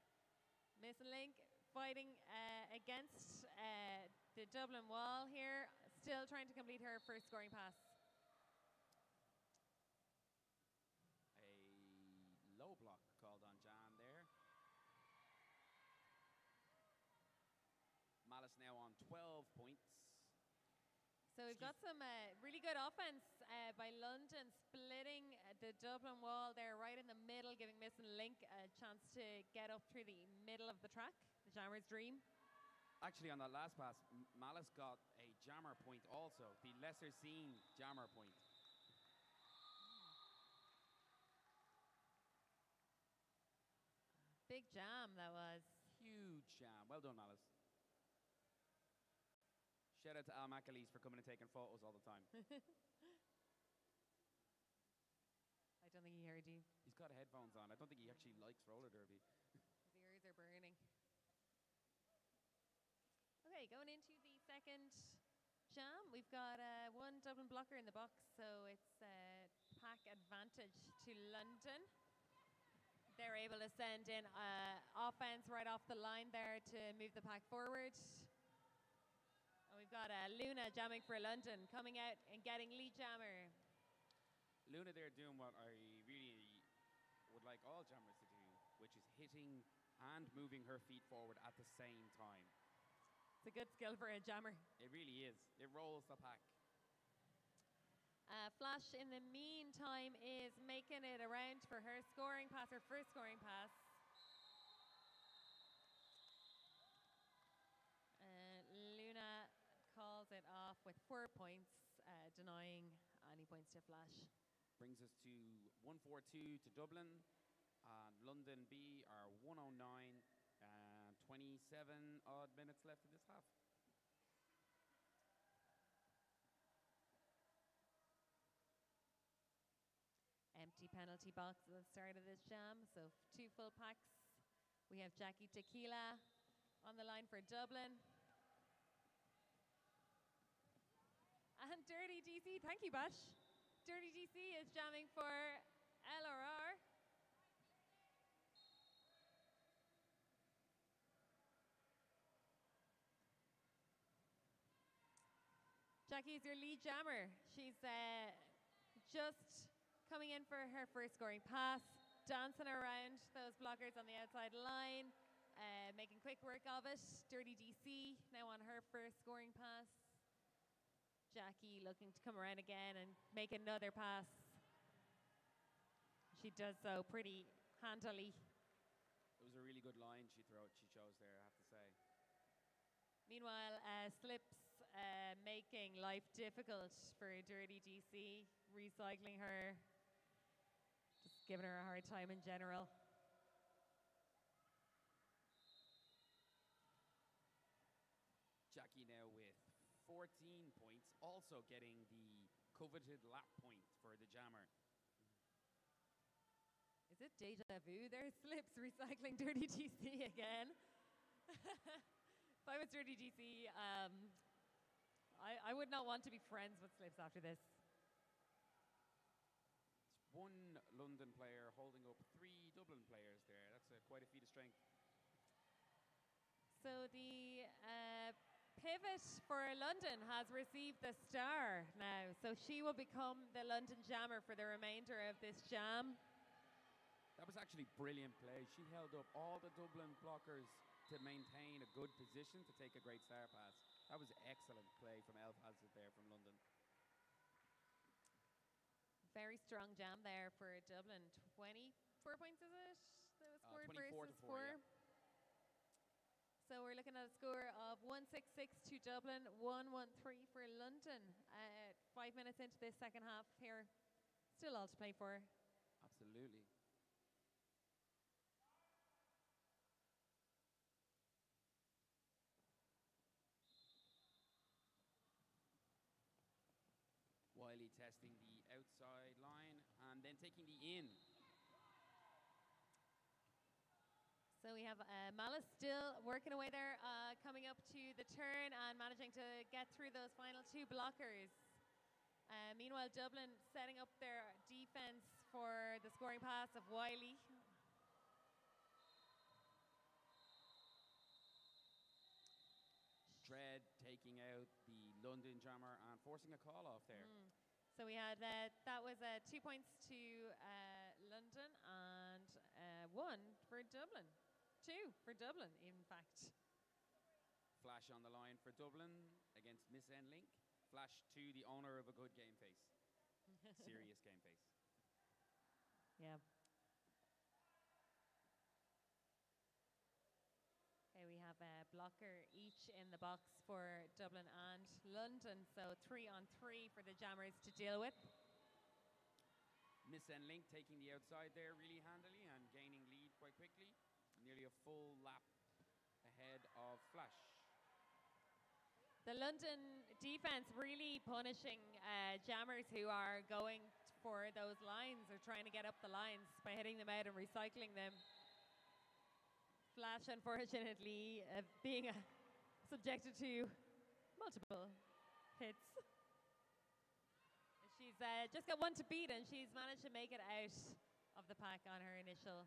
Miss Link fighting uh, against uh, the Dublin wall here, still trying to complete her first scoring pass.
A low block called on Jan there. Malice now on 12 points.
So we've got some uh, really good offense uh, by London, splitting uh, the Dublin wall there right in the middle, giving Miss and Link a chance to get up through the middle of the track, the Jammer's dream.
Actually, on that last pass, Malice got a jammer point also, the lesser seen jammer point.
Big jam that was.
Huge jam. Well done, Malice. Shout out to Al McAleese for coming and taking photos all the time. [LAUGHS]
I don't think he heard you.
He's got headphones on. I don't think he actually likes roller derby. [LAUGHS]
His ears are burning. Okay, going into the second jam, we've got uh, one Dublin blocker in the box, so it's uh, pack advantage to London. They're able to send in uh, offense right off the line there to move the pack forward. We've got uh, Luna jamming for London, coming out and getting lead jammer.
Luna there doing what I really would like all jammers to do, which is hitting and moving her feet forward at the same time.
It's a good skill for a jammer.
It really is. It rolls the pack.
Uh, Flash, in the meantime, is making it around for her scoring pass, her first scoring pass. Uh, Luna calls it off with four points, uh, denying uh, any points to Flash.
Brings us to 142 to Dublin. And London B are 109 and uh, 27 odd minutes left in this half.
Empty penalty box at the start of this jam, so two full packs. We have Jackie Tequila on the line for Dublin. And [LAUGHS] Dirty DC, thank you, Bash. Dirty DC is jamming for LRR. Jackie is your lead jammer. She's uh, just coming in for her first scoring pass, dancing around those blockers on the outside line, uh, making quick work of it. Dirty DC now on her first scoring pass. Jackie looking to come around again and make another pass. She does so pretty handily.
It was a really good line she throw she chose there, I have to say.
Meanwhile, uh, Slips uh, making life difficult for Dirty DC, recycling her, just giving her a hard time in general.
Jackie now with 14 points, also getting the coveted lap point for the jammer.
Is it deja vu? There's Slips recycling Dirty DC again. [LAUGHS] if I was Dirty DC, um, I, I would not want to be friends with Slips after this.
It's one London player holding up three Dublin players there. That's uh, quite a feat of strength.
So the uh, Pivot for London has received the star now, so she will become the London Jammer for the remainder of this jam.
That was actually a brilliant play. She held up all the Dublin blockers to maintain a good position to take a great star pass. That was excellent play from Elf Hazard there from London.
Very strong jam there for Dublin. 24 points, is it? That was
Uh,
scored
24 to
versus
four, yeah.
So we're looking at a score of 166 to Dublin, 113 for London. Uh, five minutes into this second half here. Still all to play for.
Absolutely. Wiley testing the outside line and then taking the in.
So we have uh, Malice still working away there, uh, coming up to the turn and managing to get through those final two blockers. Uh, meanwhile, Dublin setting up their defense for the scoring pass of Wiley.
Dread taking out the London jammer and forcing a call off there.
Mm. So we had uh, that was uh, two points to uh, London and uh, one for Dublin. Two for Dublin, in fact.
Flash on the line for Dublin against Miss N Link. Flash to the owner of a good game face. [LAUGHS] Serious game face.
Yeah. Okay, we have a blocker each in the box for Dublin and London, so three on three for the Jammers to deal with.
Miss N Link taking the outside there really handily and gaining lead quite quickly. Nearly a full lap ahead of Flash.
The London defense really punishing uh, jammers who are going for those lines or trying to get up the lines by hitting them out and recycling them. Flash, unfortunately, uh, being uh, subjected to multiple hits. She's uh, just got one to beat and she's managed to make it out of the pack on her initial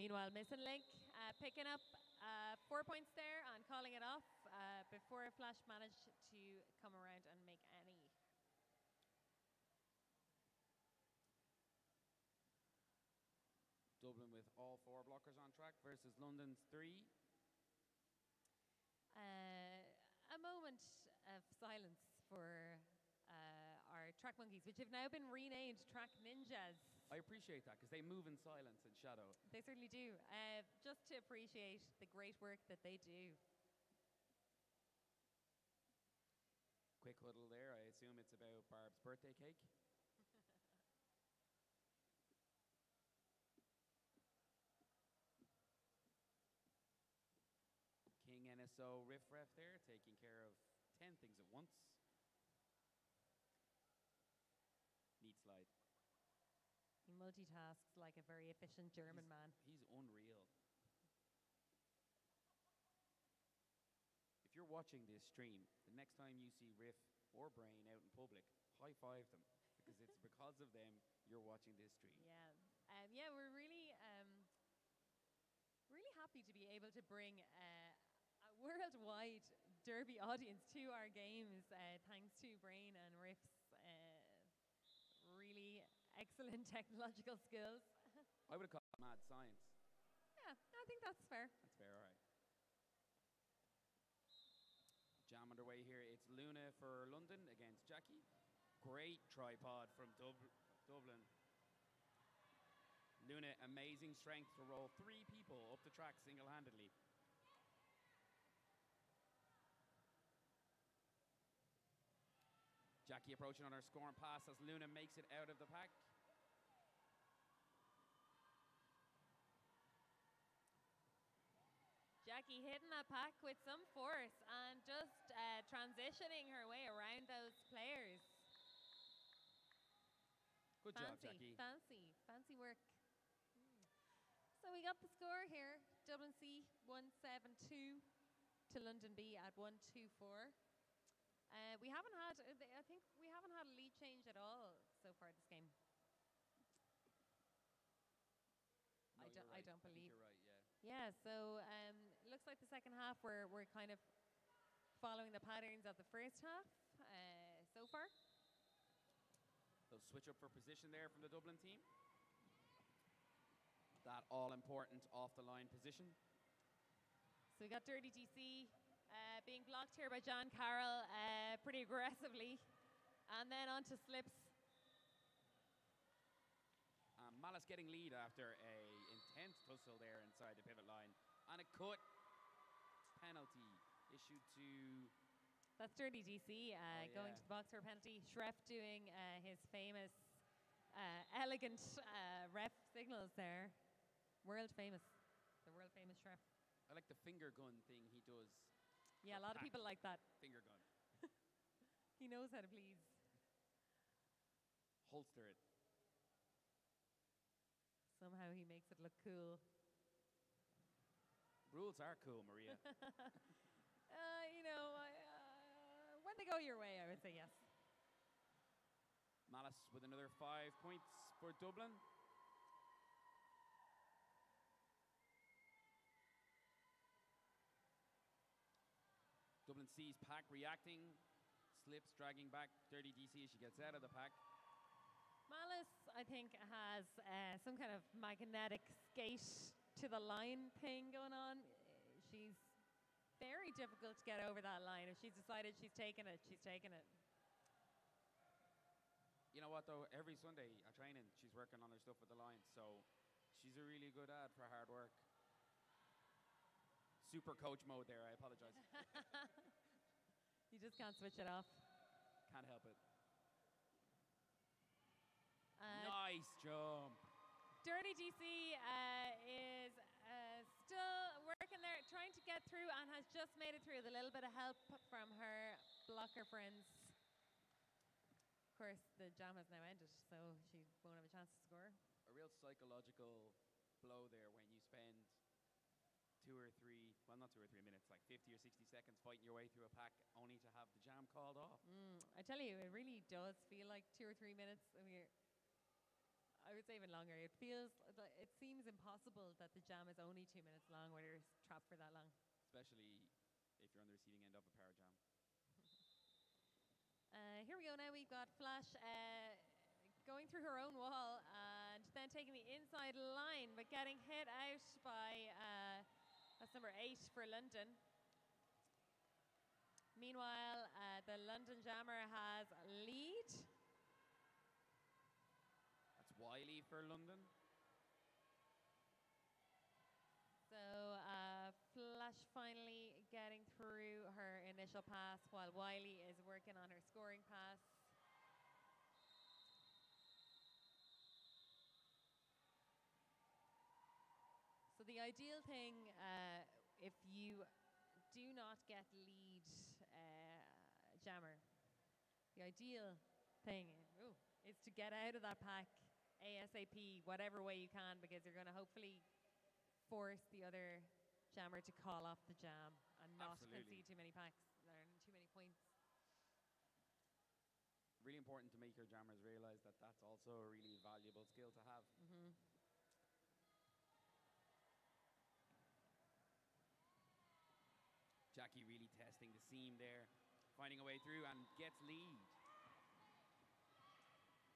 Meanwhile, Missing Link uh, picking up uh, four points there and calling it off uh, before Flash managed to come around and make any.
Dublin with all four blockers on track versus London's three.
Uh, a moment of silence for uh, our track monkeys, which have now been renamed Track Ninjas.
I appreciate that because they move in silence and shadow.
They certainly do. Uh, just to appreciate the great work that they do.
Quick huddle there. I assume it's about Barb's birthday cake. [LAUGHS] King NSO Riff Ref there, taking care of 10 things at once. Neat slide.
He multitasks like a very efficient German
he's,
man.
He's unreal. If you're watching this stream, the next time you see Riff or Brain out in public, high five them because it's [LAUGHS] because of them you're watching this stream.
Yeah, um, yeah, we're really, um, really happy to be able to bring uh, a worldwide Derby audience to our games, uh, thanks to Brain and Riff's excellent [LAUGHS] technological skills.
I would have called it mad science.
yeah, I think that's fair.
That's fair, all right. Jam underway here. It's Luna for London against Jackie. Great tripod from Dub- Dublin. Luna, amazing strength to roll three people up the track single Jackie approaching on her scoring pass as Luna makes it out of the pack.
Jackie hitting that pack with some force and just uh, transitioning her way around those players.
Good
fancy,
job, Jackie.
fancy, fancy work. So we got the score here. Dublin C 172 to London B at 124. Uh, we haven't had, uh, I think we haven't had a lead change at all so far this game.
right.
don't
think
believe.
you're right. Yeah.
Yeah, so um, it looks like the second half we're, we're kind of following the patterns of the first half uh, so far.
They'll switch up for position there from the Dublin team. That all important off the line position.
So we got Dirty DC uh, being blocked here by John Carroll uh, pretty aggressively. And then onto slips.
Um, Malice getting lead after a intense tussle there inside the pivot line. And a cut penalty issued to
That's Dirty DC uh,
Oh,
going to the box for a penalty. Schreff doing uh, his famous, uh, elegant uh, ref signals there. World famous. The world famous Schreff.
I like the finger gun thing he does.
Yeah, a lot of people like that.
Finger gun. [LAUGHS]
He knows how to please.
Holster it.
Somehow he makes it look cool.
Rules are cool, Maria. [LAUGHS]
Uh, you know, I, uh, when they go your way, I would say yes.
Malice with another five points for Dublin. Sees Pack reacting, slips, dragging back Dirty DC as she gets out of the pack.
Malice, I think, has uh, some kind of magnetic skate to the line thing going on. She's very difficult to get over that line. If she's decided she's taking it, she's taking it.
You know what though? Every Sunday at training, she's working on her stuff with the line, so she's a really good ad for hard work. Super coach mode there. I apologize. [LAUGHS]
You just can't switch it off.
Can't help it.
Uh,
nice jump.
Dirty DC uh, is uh, still working there, trying to get through, and has just made it through with a little bit of help from her blocker friends. Of course, the jam has now ended, so she won't have a chance to score.
A real psychological blow there when you spend two or three, well, not two or three minutes, like 50 or 60 seconds fighting your way through a pack only to have the jam called off.
Mm, I tell you, it really does feel like two or three minutes. I mean, I would say even longer. It feels, like- it seems impossible that the jam is only two minutes long when you're trapped for that long.
especially if you're on the receiving end of a power jam. [LAUGHS]
Uh, here we go now. We've got Flash uh, going through her own wall and then taking the inside line, but getting hit out by uh, that's number eight for London. Meanwhile, uh, the London Jammer has lead.
That's Wiley for London.
So uh, Flash finally getting through her initial pass while Wiley is working on her scoring pass. The ideal thing, uh, if you do not get lead uh, jammer, the ideal thing ooh, is to get out of that pack ASAP, whatever way you can, because you're going to hopefully force the other jammer to call off the jam and not
Absolutely.
concede too many packs, too many points.
Really important to make your jammers realize that that's also a really valuable skill to have.
hmm
Jackie really testing the seam there, finding a way through and gets lead.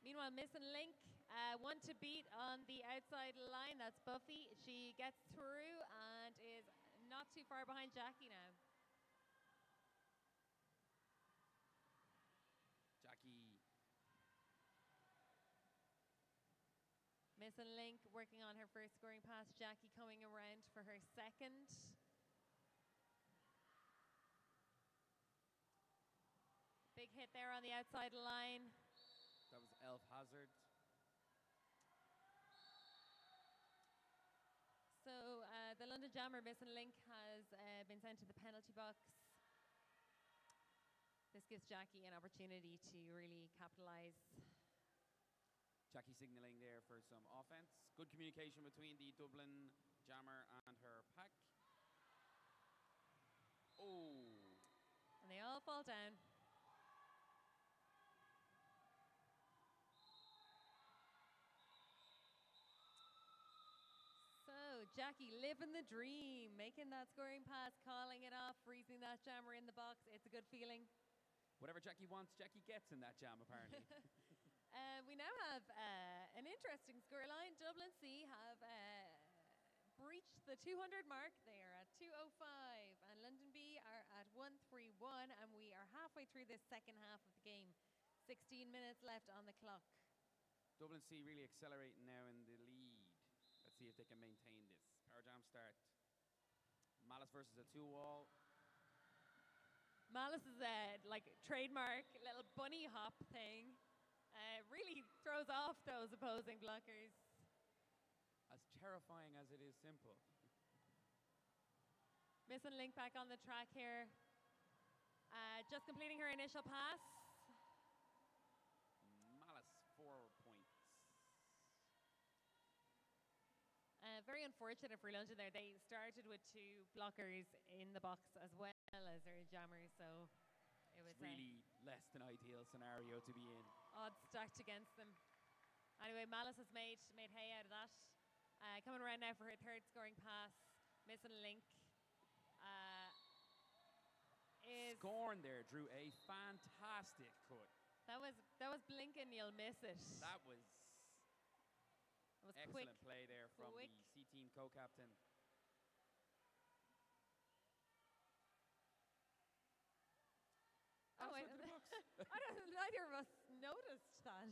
Meanwhile, missing link, uh, one to beat on the outside line. That's Buffy. She gets through and is not too far behind Jackie now.
Jackie
Missing link, working on her first scoring pass. Jackie coming around for her second. Big hit there on the outside line.
That was Elf Hazard.
So uh, the London Jammer missing link has uh, been sent to the penalty box. This gives Jackie an opportunity to really capitalise.
Jackie signaling there for some offense. Good communication between the Dublin jammer and her pack. Oh,
And they all fall down. So Jackie living the dream, making that scoring pass, calling it off, freezing that jammer in the box. It's a good feeling.
Whatever Jackie wants, Jackie gets in that jam, apparently. [LAUGHS]
Uh, we now have uh, an interesting scoreline. Dublin C have uh, breached the 200 mark. They are at 205, and London B are at 131, and we are halfway through this second half of the game. 16 minutes left on the clock.
Dublin C really accelerating now in the lead. Let's see if they can maintain this. Power jam start. Malice versus a two wall.
Malice is a like trademark little bunny hop thing. Uh, really throws off those opposing blockers.
As terrifying as it is simple.
Missing Link back on the track here. Uh, just completing her initial pass.
Malice, four points.
Uh, very unfortunate for London there. They started with two blockers in the box as well as their jammers, so it was
It's really less than ideal scenario to be in.
uh, odds stacked against them. Anyway, Malice has made made hay out of that. Uh, coming around now for her third scoring pass, missing Link. Uh, is
Scorn there drew a fantastic cut.
that was that was blinking? You'll miss it.
That was
It was
excellent
quick.
play there from
quick.
the co-captain.
Oh,
Malice
wait,
the box.
I don't. Neither of us noticed that.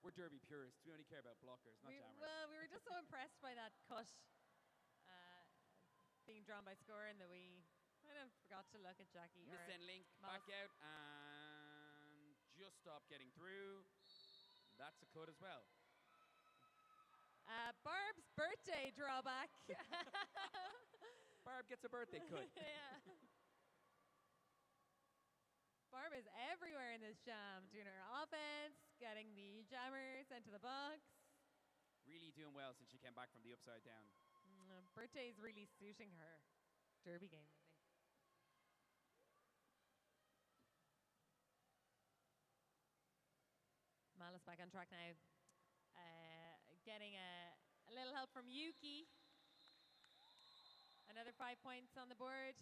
We're derby purists. We only care about blockers, not
We,
jammers.
well, we were just so [LAUGHS] impressed by that cut uh, being drawn by Scorn that we kind of forgot to look at Jackie. or-
Miss Link
Malice.
back out and just stop getting through. That's a cut as well.
Uh, Barb's birthday drawback. [LAUGHS]
Barb gets a birthday cut. [LAUGHS]
yeah. Barb is everywhere in this jam, doing her offense, getting the jammers into the box.
really doing well since she came back from the upside down.
Mm, birthday is really suiting her derby game, I think. Malice back on track now. Uh, getting a, a little help from Yuki. Another five points on the board.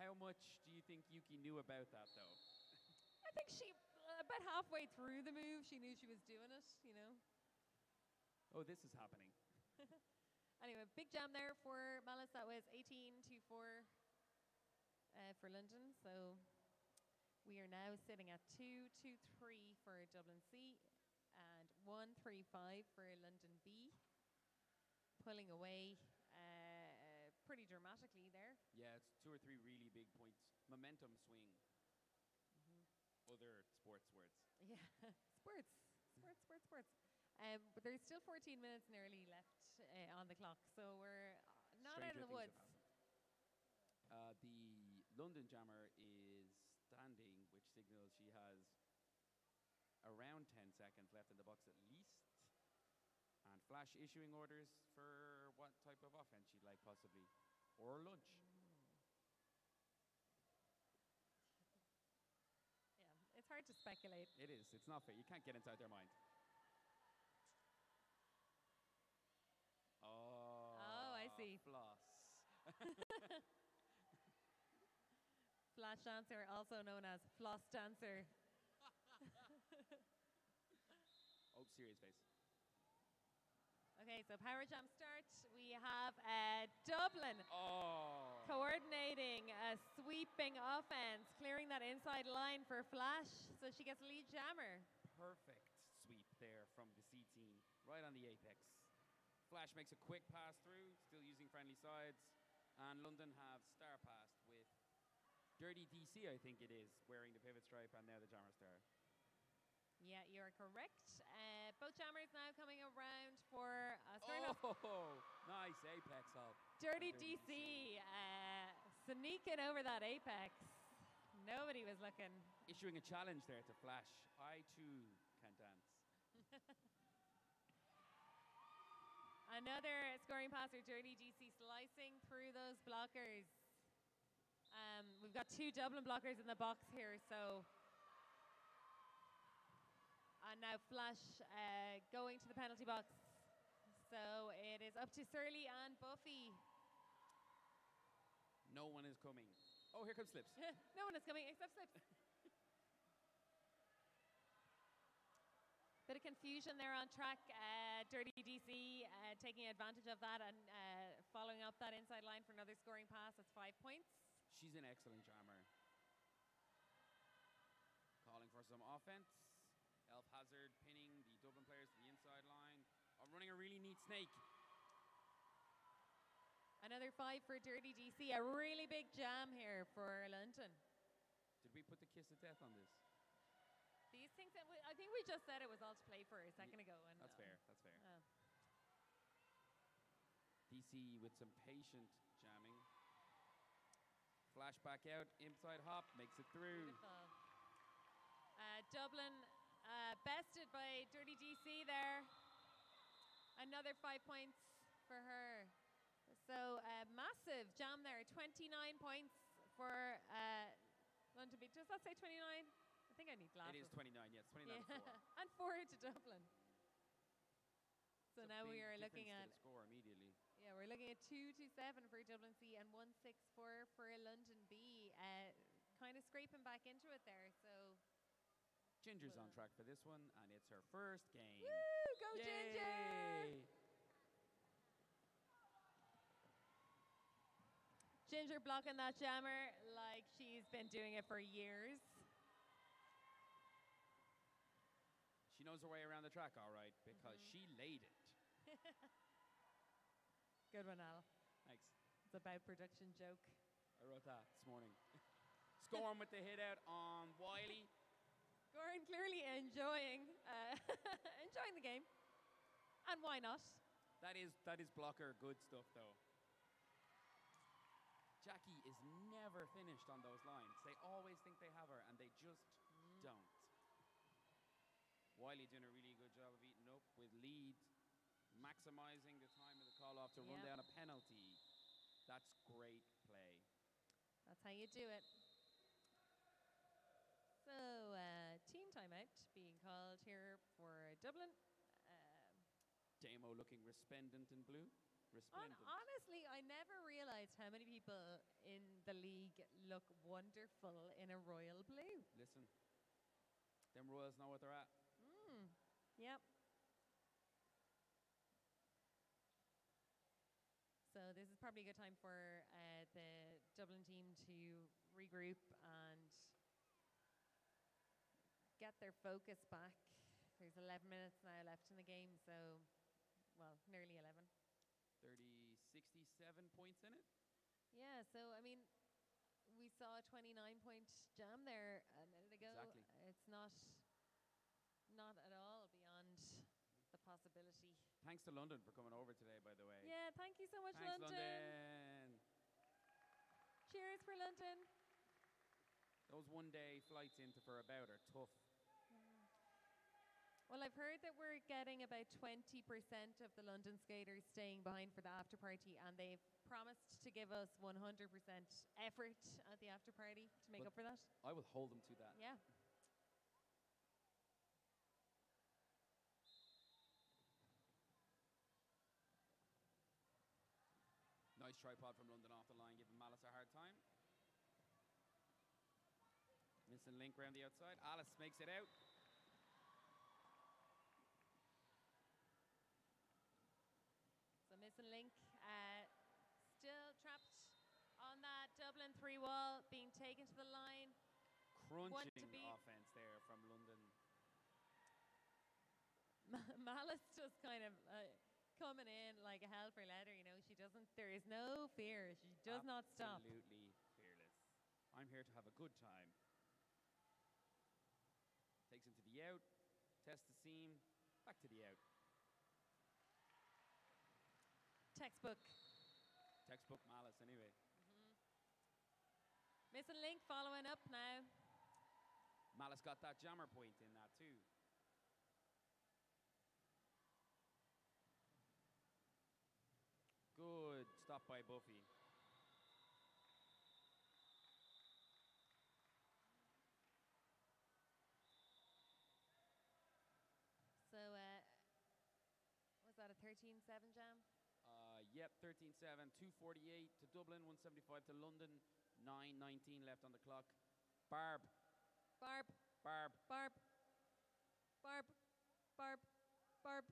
How much do you think Yuki knew about that, though?
I think she, about halfway through the move, she knew she was doing it, you know.
Oh, this is happening. [LAUGHS]
Anyway, big jam there for Malice. That was 18 to 4 uh, for London. So we are now sitting at 2 2 3 for Dublin C and 1 3 5 for London B. Pulling away uh, pretty dramatically there.
Yeah, it's two or three really big points. Momentum swing. Other sports words.
Yeah, [LAUGHS] sports, sports, sports, sports. Um, but there's still 14 minutes nearly left uh, on the clock, so we're uh, not out of the woods.
Uh, the London Jammer is standing, which signals she has around 10 seconds left in the box at least. And Flash issuing orders for what type of offense she'd like, possibly. Or lunch.
Yeah, it's hard to speculate.
It is. It's not fair. You can't get inside their mind. Oh,
Oh, I ah, see.
Floss. [LAUGHS]
Flash dancer, also known as floss dancer.
Oh, serious face.
Okay, so power jam start. We have uh, Dublin
Oh.
coordinating a sweeping offense, clearing that inside line for Flash, so she gets lead jammer.
Perfect sweep there from the C team, right on the apex. Flash makes a quick pass through, still using friendly sides, and London have star passed with Dirty DC, I think it is, wearing the pivot stripe, and now the Jammer Star.
Yeah, you're correct. Uh, both jammers now coming around for uh, off
Oh, [LAUGHS] nice apex help.
Dirty
Dirty
DC uh, sneaking over that apex. Nobody was looking.
Issuing a challenge there to Flash. I too can dance. [LAUGHS]
Another scoring pass for Dirty DC slicing through those blockers. Um, we've got two Dublin blockers in the box here, so. And now Flash uh, going to the penalty box. So it is up to Surly and Buffy.
No one is coming. Oh, here comes Slips. [LAUGHS]
no one is coming except Slips. Bit of confusion there on track. Uh, Dirty DC uh, taking advantage of that and uh, following up that inside line for another scoring pass. That's five points.
She's an excellent jammer. Calling for some offense. Elf Hazard pinning the Dublin players to the inside line. Oh, running a really neat snake.
Another five for Dirty DC. A really big jam here for London.
Did we put the kiss of death on this?
These things, that we, I think we just said it was all to play for a second ago. And,
That's
uh,
fair. That's fair.
uh,
DC with some patient jamming. Flashback out, inside hop, makes it through.
Beautiful. Uh, Dublin uh, bested by Dirty DC there. Another five points for her. So uh, massive jam there. 29 points for uh, London Beat. Does that say 29? I think I need glasses.
It is 29, yes, 29
Yeah.
four. [LAUGHS]
and four to Dublin. So
It's
now we are looking at
score immediately.
yeah, we're looking at two to seven for Dublin C and one six four for London B. Uh, kind of scraping back into it there. So
Ginger's on track for this one, and it's her first game.
Woo! Go Ginger!
Yay!
Ginger blocking that jammer like she's been doing it for years.
She knows her way around the track, all right, because
Mm-hmm.
she laid it. [LAUGHS]
Good one, Al.
Thanks.
It's a bad production joke.
I wrote that this morning. [LAUGHS] Scoring with the hit out on Wiley.
Goran clearly enjoying uh, [LAUGHS] enjoying the game, and why not?
That is that is blocker good stuff though. Jackie is never finished on those lines. They always think they have her and they just don't. Wiley doing a really good job of eating up with lead, maximizing the time of the call off to run down a penalty. That's great play.
That's how you do it. So, uh, team timeout being called here for Dublin. Um,
Damo looking resplendent in blue. Resplendent.
honestly, I never realized how many people in the league look wonderful in a royal blue.
Listen, them Royals know what they're at.
Mm, yep. So this is probably a good time for uh, the Dublin team to regroup and get their focus back. There's 11 minutes now left in the game, so, well, nearly 11.
30, 67 points in it.
Yeah, so I mean, we saw a 29 point jam there a minute ago.
Exactly.
It's not, not at all beyond the possibility.
Thanks to London for coming over today, by the way.
Yeah, thank you so much,
Thanks,
London.
London.
Cheers for London.
Those one day flights into for about are tough.
Well, I've heard that we're getting about 20% of the London skaters staying behind for the after party, and they've promised to give us 100% effort at the after party to make
But-
up for that.
I will hold them to that.
Yeah.
Nice tripod from London off the line, giving Malice a hard time. Missing link around the outside. Alice makes it out.
Missing link, uh, still trapped on that Dublin three wall, being taken to the line.
Crunching offense there from London.
Ma- [LAUGHS] Malice just kind of uh, coming in like a hell for leather, you know. She doesn't, there is no fear. She does not stop.
Absolutely fearless. I'm here to have a good time. Takes him to the out. Test the seam. Back to the out.
Textbook.
Textbook malice, anyway.
Missing link following up now.
Malice got that jammer point in that too. Good stop by Buffy.
So, uh, was that a 13 7 jam?
Yep, 13 7, 248 to Dublin, 175 to London, 9 19 left on the clock. Barb,
Barb,
Barb,
Barb, Barb, Barb, Barb, Barb.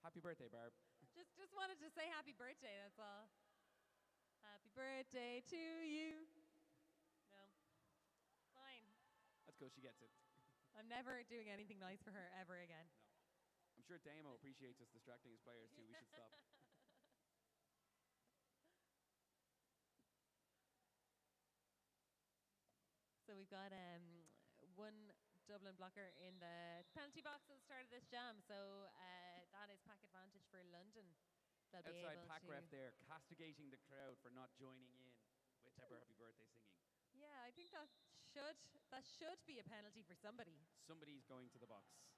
happy birthday, Barb. [LAUGHS]
just, just wanted to say happy birthday. That's all. Happy birthday to you. No, fine.
Let's go, she gets it.
I'm never doing anything nice for her ever again.
No. I'm sure Damo appreciates us distracting his players too. We should stop. [LAUGHS]
So we've got um, one Dublin blocker in the penalty box at the start of this jam. So uh, that is pack advantage for London. They'll
Outside pack
to
ref there, castigating the crowd for not joining in with Ever Happy Birthday singing.
Yeah, I think that should that should be a penalty for somebody.
Somebody's going to the box.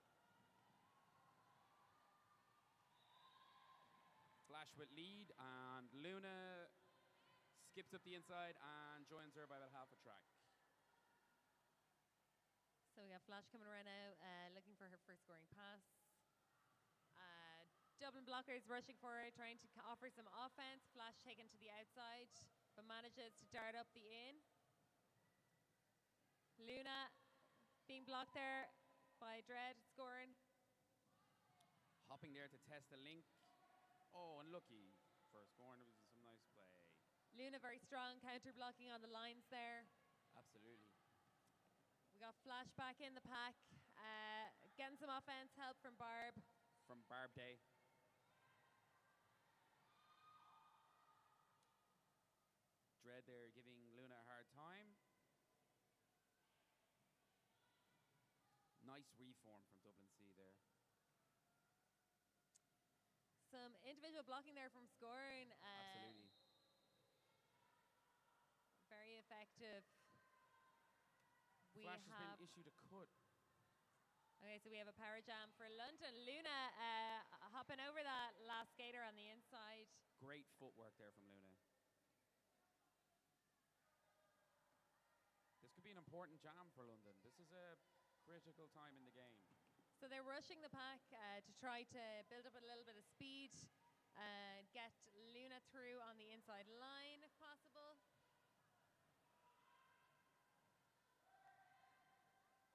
Flash with lead, and Luna skips up the inside and joins her by about half a track.
So we have Flash coming around now, uh, looking for her first scoring pass. Uh, Dublin blockers rushing for her, trying to offer some offense. Flash taken to the outside, but manages to dart up the in. Luna being blocked there by Dread, scoring.
Hopping there to test the link. Oh, unlucky for Scorn. It was some nice play.
Luna very strong, counter blocking on the lines there.
Absolutely.
We got Flash back in the pack, uh, getting some offense help from Barb.
From Barb Day. Dread there giving Luna a hard time. Nice reform from Dublin C there.
Some individual blocking there from Scorn. Uh,
Absolutely.
Very effective. We
Flash has been issued a cut.
okay, so we have a power jam for London. Luna uh, hopping over that last skater on the inside.
Great footwork there from Luna. This could be an important jam for London. This is a critical time in the game.
So they're rushing the pack uh, to try to build up a little bit of speed, uh, get Luna through on the inside line if possible.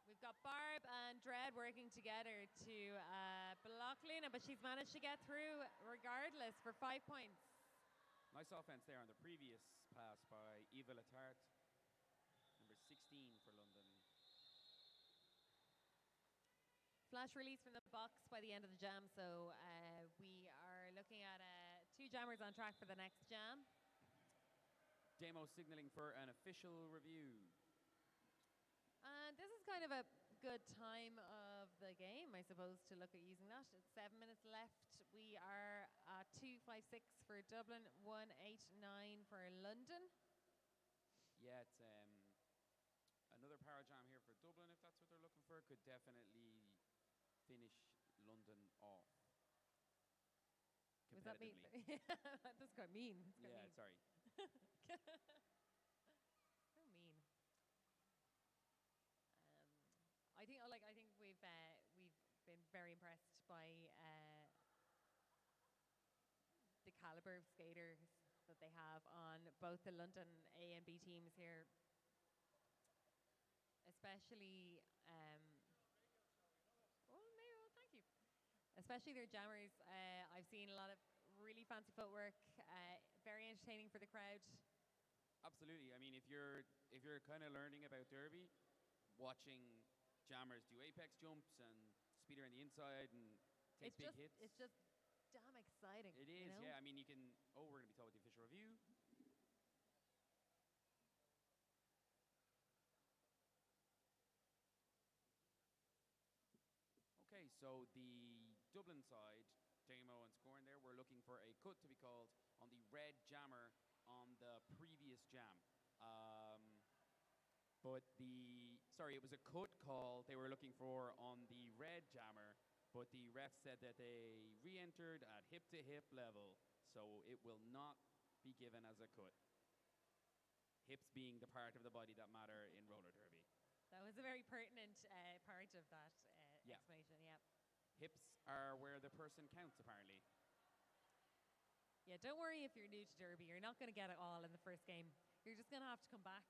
We've got Barb and Dread working together to uh, block Luna, but she's managed to get through regardless for five points.
Nice offense there on the previous pass by Eva Latarte. Number 16 for London.
Flash release from the box by the end of the jam, so uh, we are looking at uh, two jammers on track for the next jam.
Damo signaling for an official review.
And this is kind of a good time of the game, I suppose, to look at using that. It's seven minutes left. We are at 256 for Dublin, 189 for London.
Yeah, it's um, another power jam here for Dublin if that's what they're looking for. Could definitely finish London off.
Was that mean? [LAUGHS] That's quite mean. That's quite
Yeah,
mean.
sorry. [LAUGHS]
so mean. Um, I think, like, I think we've uh, we've been very impressed by uh, the caliber of skaters that they have on both the London A and B teams here, especially. Um, well, maybe. Well, thank you. Especially their jammers. Uh, I've seen a lot of really fancy footwork. Uh, very entertaining for the crowd.
Absolutely. I mean, if you're if you're kind of learning about derby, watching jammers do apex jumps and speed around the inside and take
it's
big
just
hits.
it's just damn exciting.
It is.
you know?
yeah. I mean, you can. Oh, we're going to be told with the official review. Okay, so the Dublin side, Damo and scoring there, we're looking for a cut to be called on the red jammer on the previous jam. Um, but the sorry, it was a cut call they were looking for on the red jammer, but the ref said that they re-entered at hip to hip level, so it will not be given as a cut. Hips being the part of the body that matter in roller derby.
That was a very pertinent uh, part of that uh,
Yeah.
explanation. Yeah.
Hips are where the person counts, apparently.
Yeah, don't worry if you're new to Derby. You're not going to get it all in the first game. You're just going to have to come back.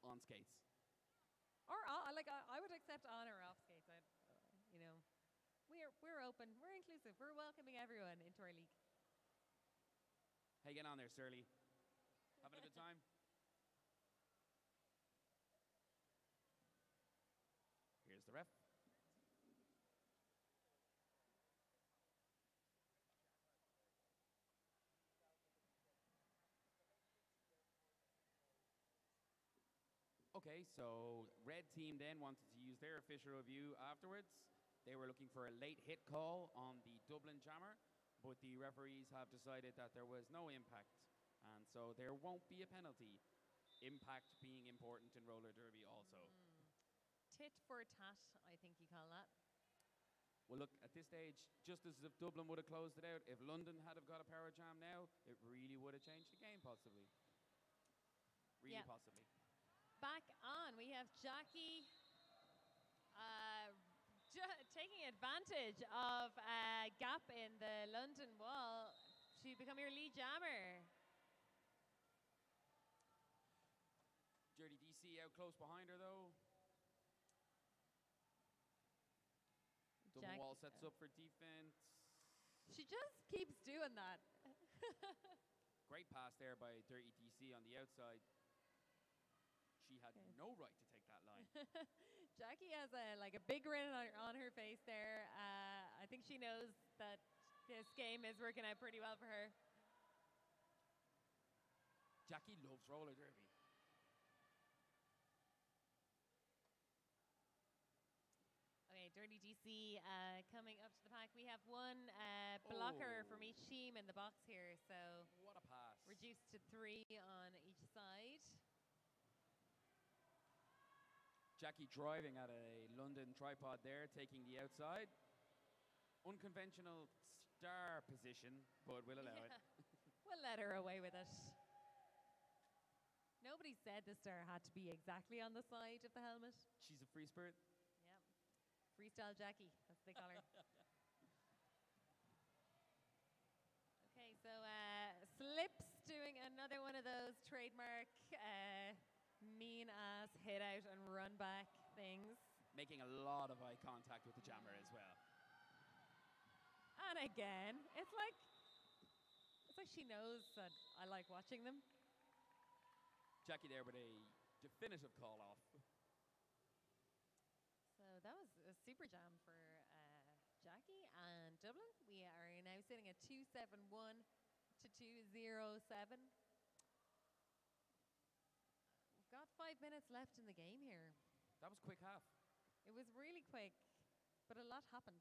On skates.
Or uh, like I, I would accept on or off skates. I, uh, you know, we're we're open. We're inclusive. We're welcoming everyone into our league.
You getting on there, Surly? Having a good time? [LAUGHS] Here's the ref. Okay, so red team then wanted to use their official review afterwards. They were looking for a late hit call on the Dublin jammer, but the referees have decided that there was no impact, and so there won't be a penalty. Impact being important in roller derby also. Hmm.
Tit for tat, I think you call that.
Well, look, at this stage, just as if Dublin would have closed it out, if London had have got a power jam now, it really would have changed the game, possibly. Really,
Yeah.
possibly.
Back on, we have Jackie uh, taking advantage of a gap in the London wall to become your lead jammer.
Dirty DC out close behind her, though. Dublin
Jack-
wall sets up for defense.
She just keeps doing that. [LAUGHS]
Great pass there by Dirty DC on the outside. Had
Okay.
no right to take that line. [LAUGHS]
Jackie has a like a big grin on, on her face there. Uh, I think she knows that this game is working out pretty well for her.
Jackie loves roller derby.
Okay, Dirty DC uh, coming up to the pack. We have one uh, blocker from
Oh.
each team in the box here, so
What a pass.
reduced to three on each side.
Jackie driving at a London tripod there, taking the outside. Unconventional star position, but we'll allow it.
we'll let her away with it. Nobody said the star had to be exactly on the side of the helmet.
She's a free spirit.
Yep. Freestyle Jackie, that's call her. [LAUGHS] okay, so uh, Slips doing another one of those trademark uh, mean ass hit out and run back things.
Making a lot of eye contact with the jammer as well.
And again, it's like it's like she knows that I like watching them.
Jackie there with a definitive call off.
So that was a super jam for uh, Jackie and Dublin. We are now sitting at 271 to 207. We've got five minutes left in the game here.
That was quick half.
It was really quick, but a lot happened.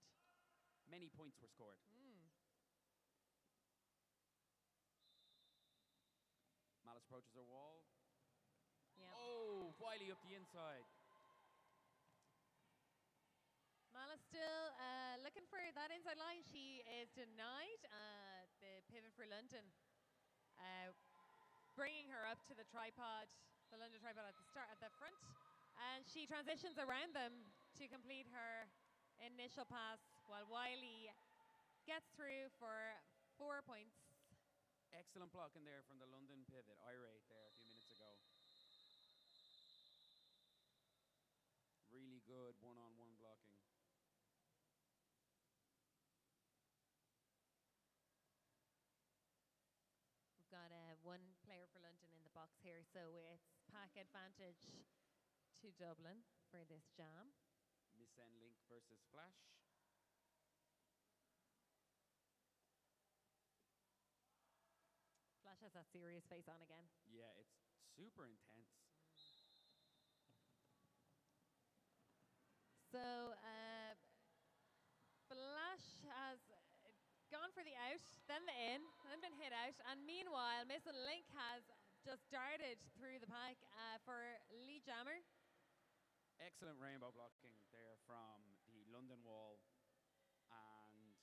Many points were scored.
Mm.
Malice approaches her wall.
Yeah.
Oh, Wiley up the inside.
Mala still uh, looking for that inside line. She is denied uh, the pivot for London. Uh, bringing her up to the tripod, the London tripod at the start, at the front, and she transitions around them to complete her initial pass, while Wiley gets through for four points.
Excellent blocking there from the London pivot, irate there a few minutes ago. Really good one on one blocking.
We've got uh, one player for London in the box here, so it's pack advantage to Dublin for this jam.
Miss N Link versus Flash.
Flash has that serious face on again.
Yeah, it's super intense.
So uh, Flash has gone for the out, then the in, then been hit out, and meanwhile, Missing Link has just darted through the pack uh, for Lee Jammer.
Excellent rainbow blocking there from the London wall. And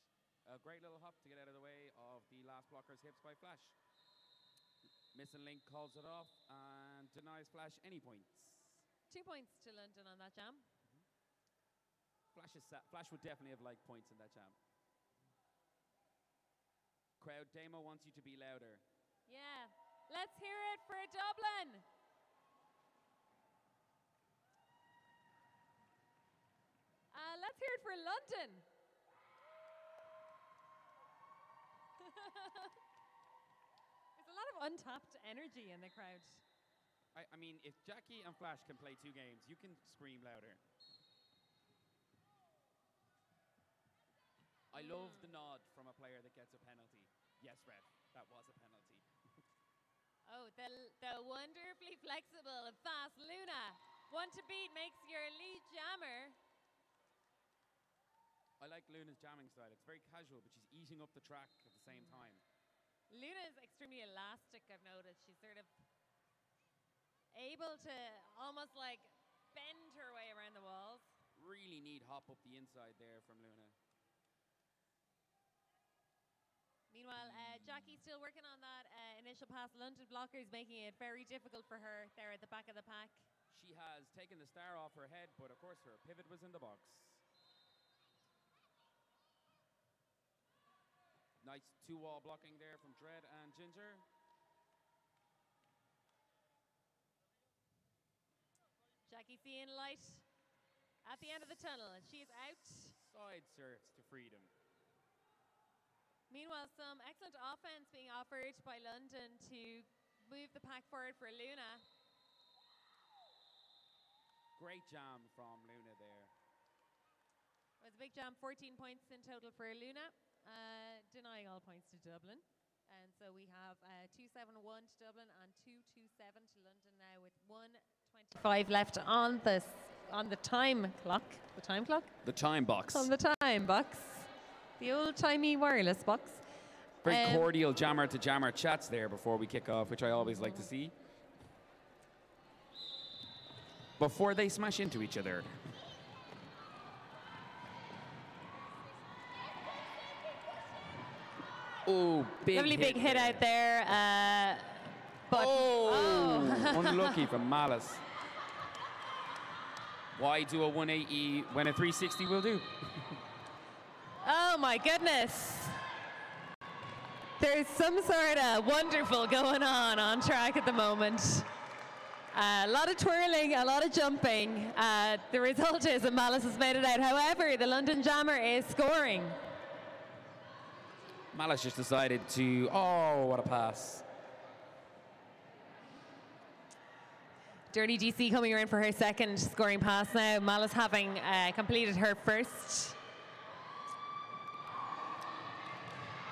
a great little hop to get out of the way of the last blocker's hips by Flash. Missing Link calls it off and denies Flash any points.
Two points to London on that jam.
Flash, is Flash would definitely have like points in that jam. Crowd, Damo wants you to be louder.
Yeah. Let's hear it for Dublin. Uh, let's hear it for London. [LAUGHS] There's a lot of untapped energy in the crowd.
I, I mean, if Jackie and Flash can play two games, you can scream louder. I love the nod from a player that gets a penalty. Yes, ref, that was a penalty.
Oh, the, the wonderfully flexible and fast Luna. One to beat makes your lead jammer.
I like Luna's jamming style. It's very casual, but she's eating up the track at the same time.
Luna is extremely elastic, I've noticed. She's sort of able to almost like bend her way around the walls.
Really need hop up the inside there from Luna.
Meanwhile, uh, Jackie's still working on that uh, initial pass. London blockers making it very difficult for her there at the back of the pack.
She has taken the star off her head, but of course her pivot was in the box. Nice two wall blocking there from Dread and Ginger.
Jackie seeing light at the end of the tunnel. She is out.
Side surfs to freedom.
Meanwhile, some excellent offense being offered by London to move the pack forward for Luna.
Great jam from Luna there.
It was a big jam, 14 points in total for Luna, uh, denying all points to Dublin. And so we have uh, 271 to Dublin and 227 to London now with 125 left on the on the time clock. The time clock?
The time box.
On the time box. The old timey wireless box.
Very
Um,
cordial jammer to jammer chats there before we kick off, which I always like to see. Before they smash into each other. Oh, big
Lovely big hit
there.
out there. Uh, but
Oh, [LAUGHS] unlucky from Malice. Why do a 180 when a 360 will do?
Oh my goodness. There's some sort of wonderful going on on track at the moment. a lot of twirling, a lot of jumping. Uh, the result is that Malice has made it out. However, the London Jammer is scoring.
Malice just decided to, oh, what a pass.
Dirty DC coming around for her second scoring pass now. Malice having uh, completed her first.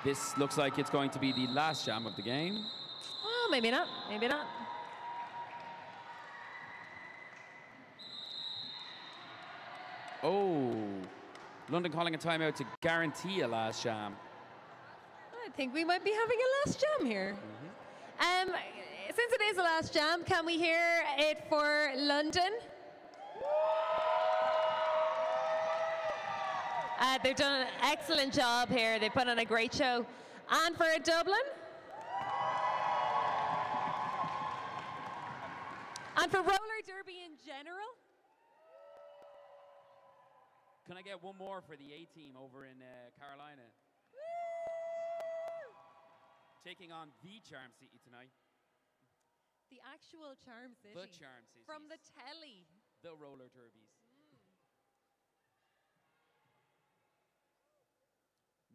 This looks like it's going to be the last jam of the game.
Oh, maybe not. Maybe not.
Oh, London calling a timeout to guarantee a last jam.
I think we might be having a last jam here. Um, since it is a last jam, can we hear it for London? Uh, they've done an excellent job here. They put on a great show. And for Dublin? And for roller derby in general?
Can I get one more for the A team over in uh, Carolina? Taking on the Charm City tonight.
The actual Charm City.
The Charm City.
From the telly.
the roller derbies.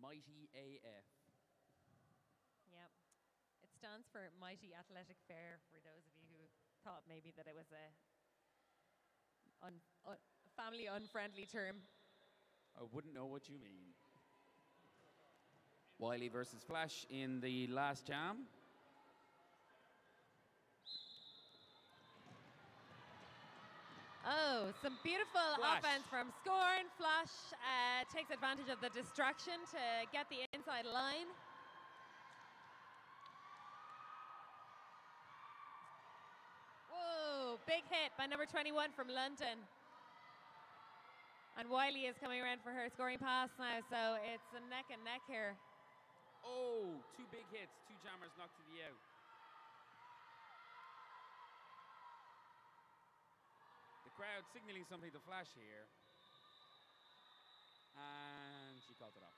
Mighty AF.
Yep. It stands for Mighty Athletic Fair for those of you who thought maybe that it was a un- un- family unfriendly term.
I wouldn't know what you mean. Wiley versus Flash in the last jam.
Oh, some beautiful offense from Scorn. Flash uh, takes advantage of the distraction to get the inside line. Whoa, big hit by number 21 from London. And Wiley is coming around for her scoring pass now, so it's a neck and neck here.
Oh, two big hits, two jammers knocked to the out. Crowd signaling something to Flash here. And she called it off.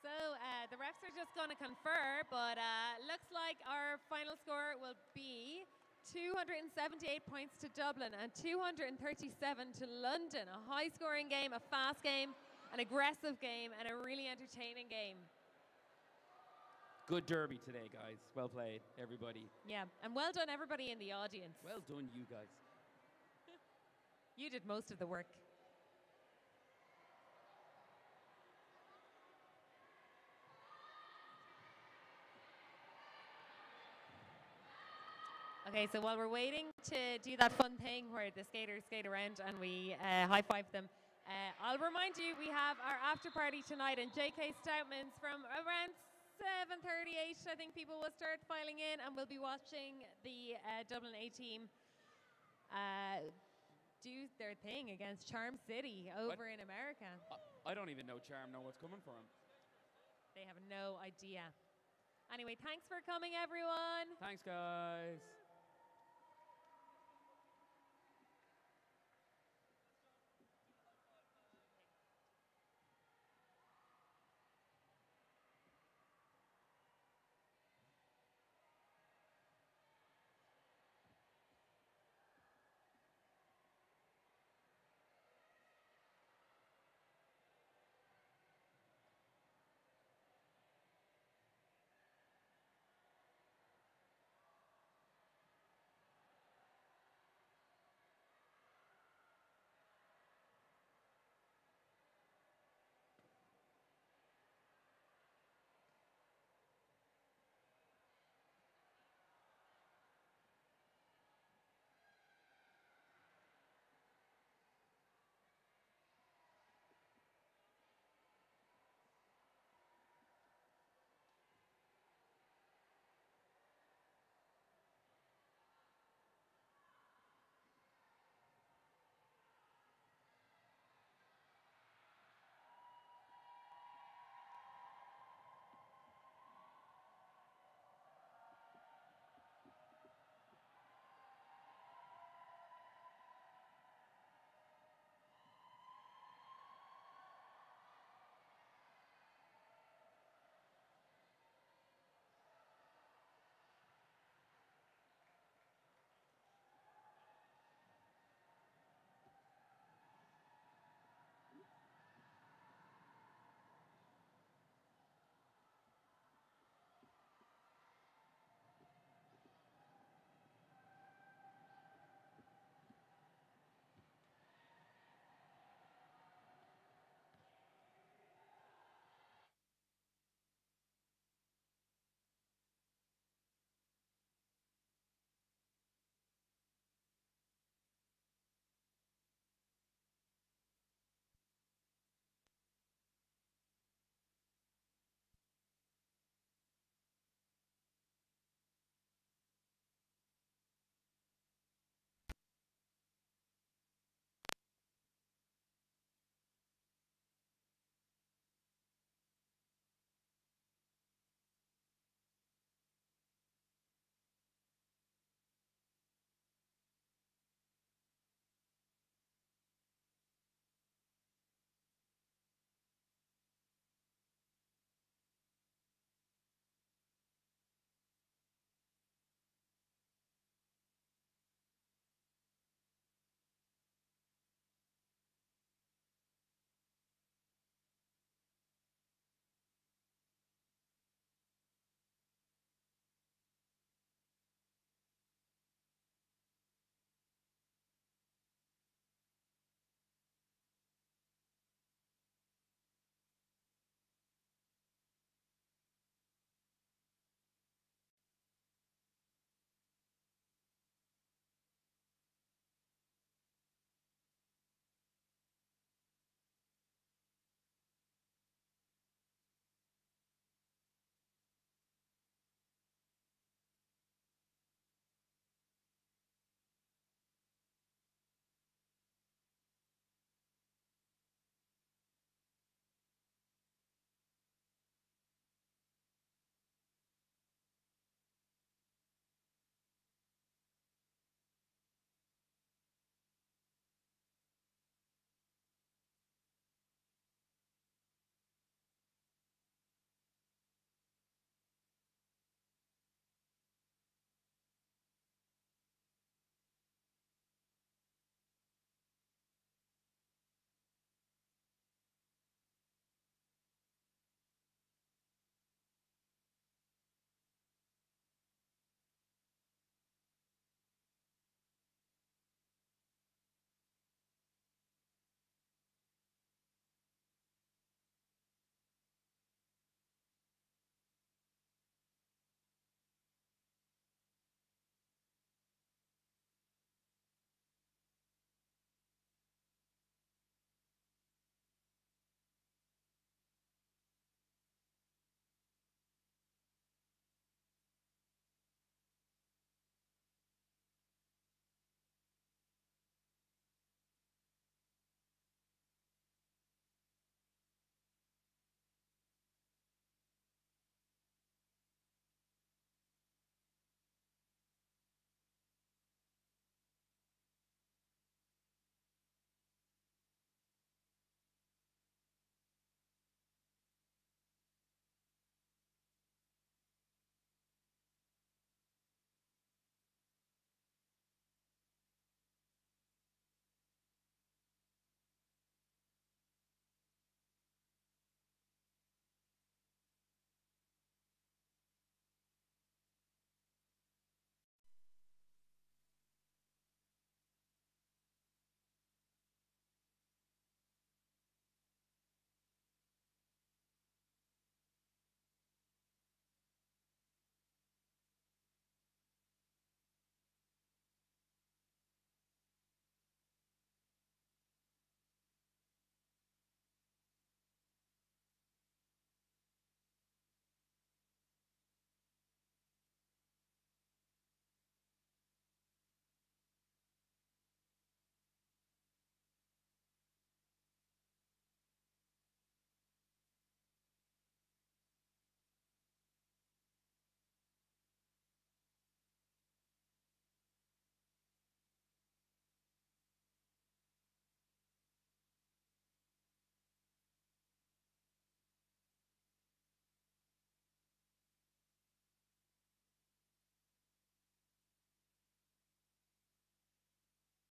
So uh, the refs are just going to confer, but uh, looks like our final score will be 278 points to Dublin and 237 to London. A high scoring game, a fast game, an aggressive game, and a really entertaining game.
Good derby today, guys. Well played, everybody.
Yeah, and well done, everybody in the audience.
Well done, you guys.
You did most of the work. Okay, so while we're waiting to do that fun thing where the skaters skate around and we uh, high five them, uh, I'll remind you we have our after party tonight and JK Stoutman's from around 7:38. I think people will start filing in, and we'll be watching the uh, Dublin A team uh, do their thing against Charm City over in America.
I, I don't even know Charm know what's coming for him.
They have no idea. Anyway, thanks for coming, everyone.
Thanks, guys.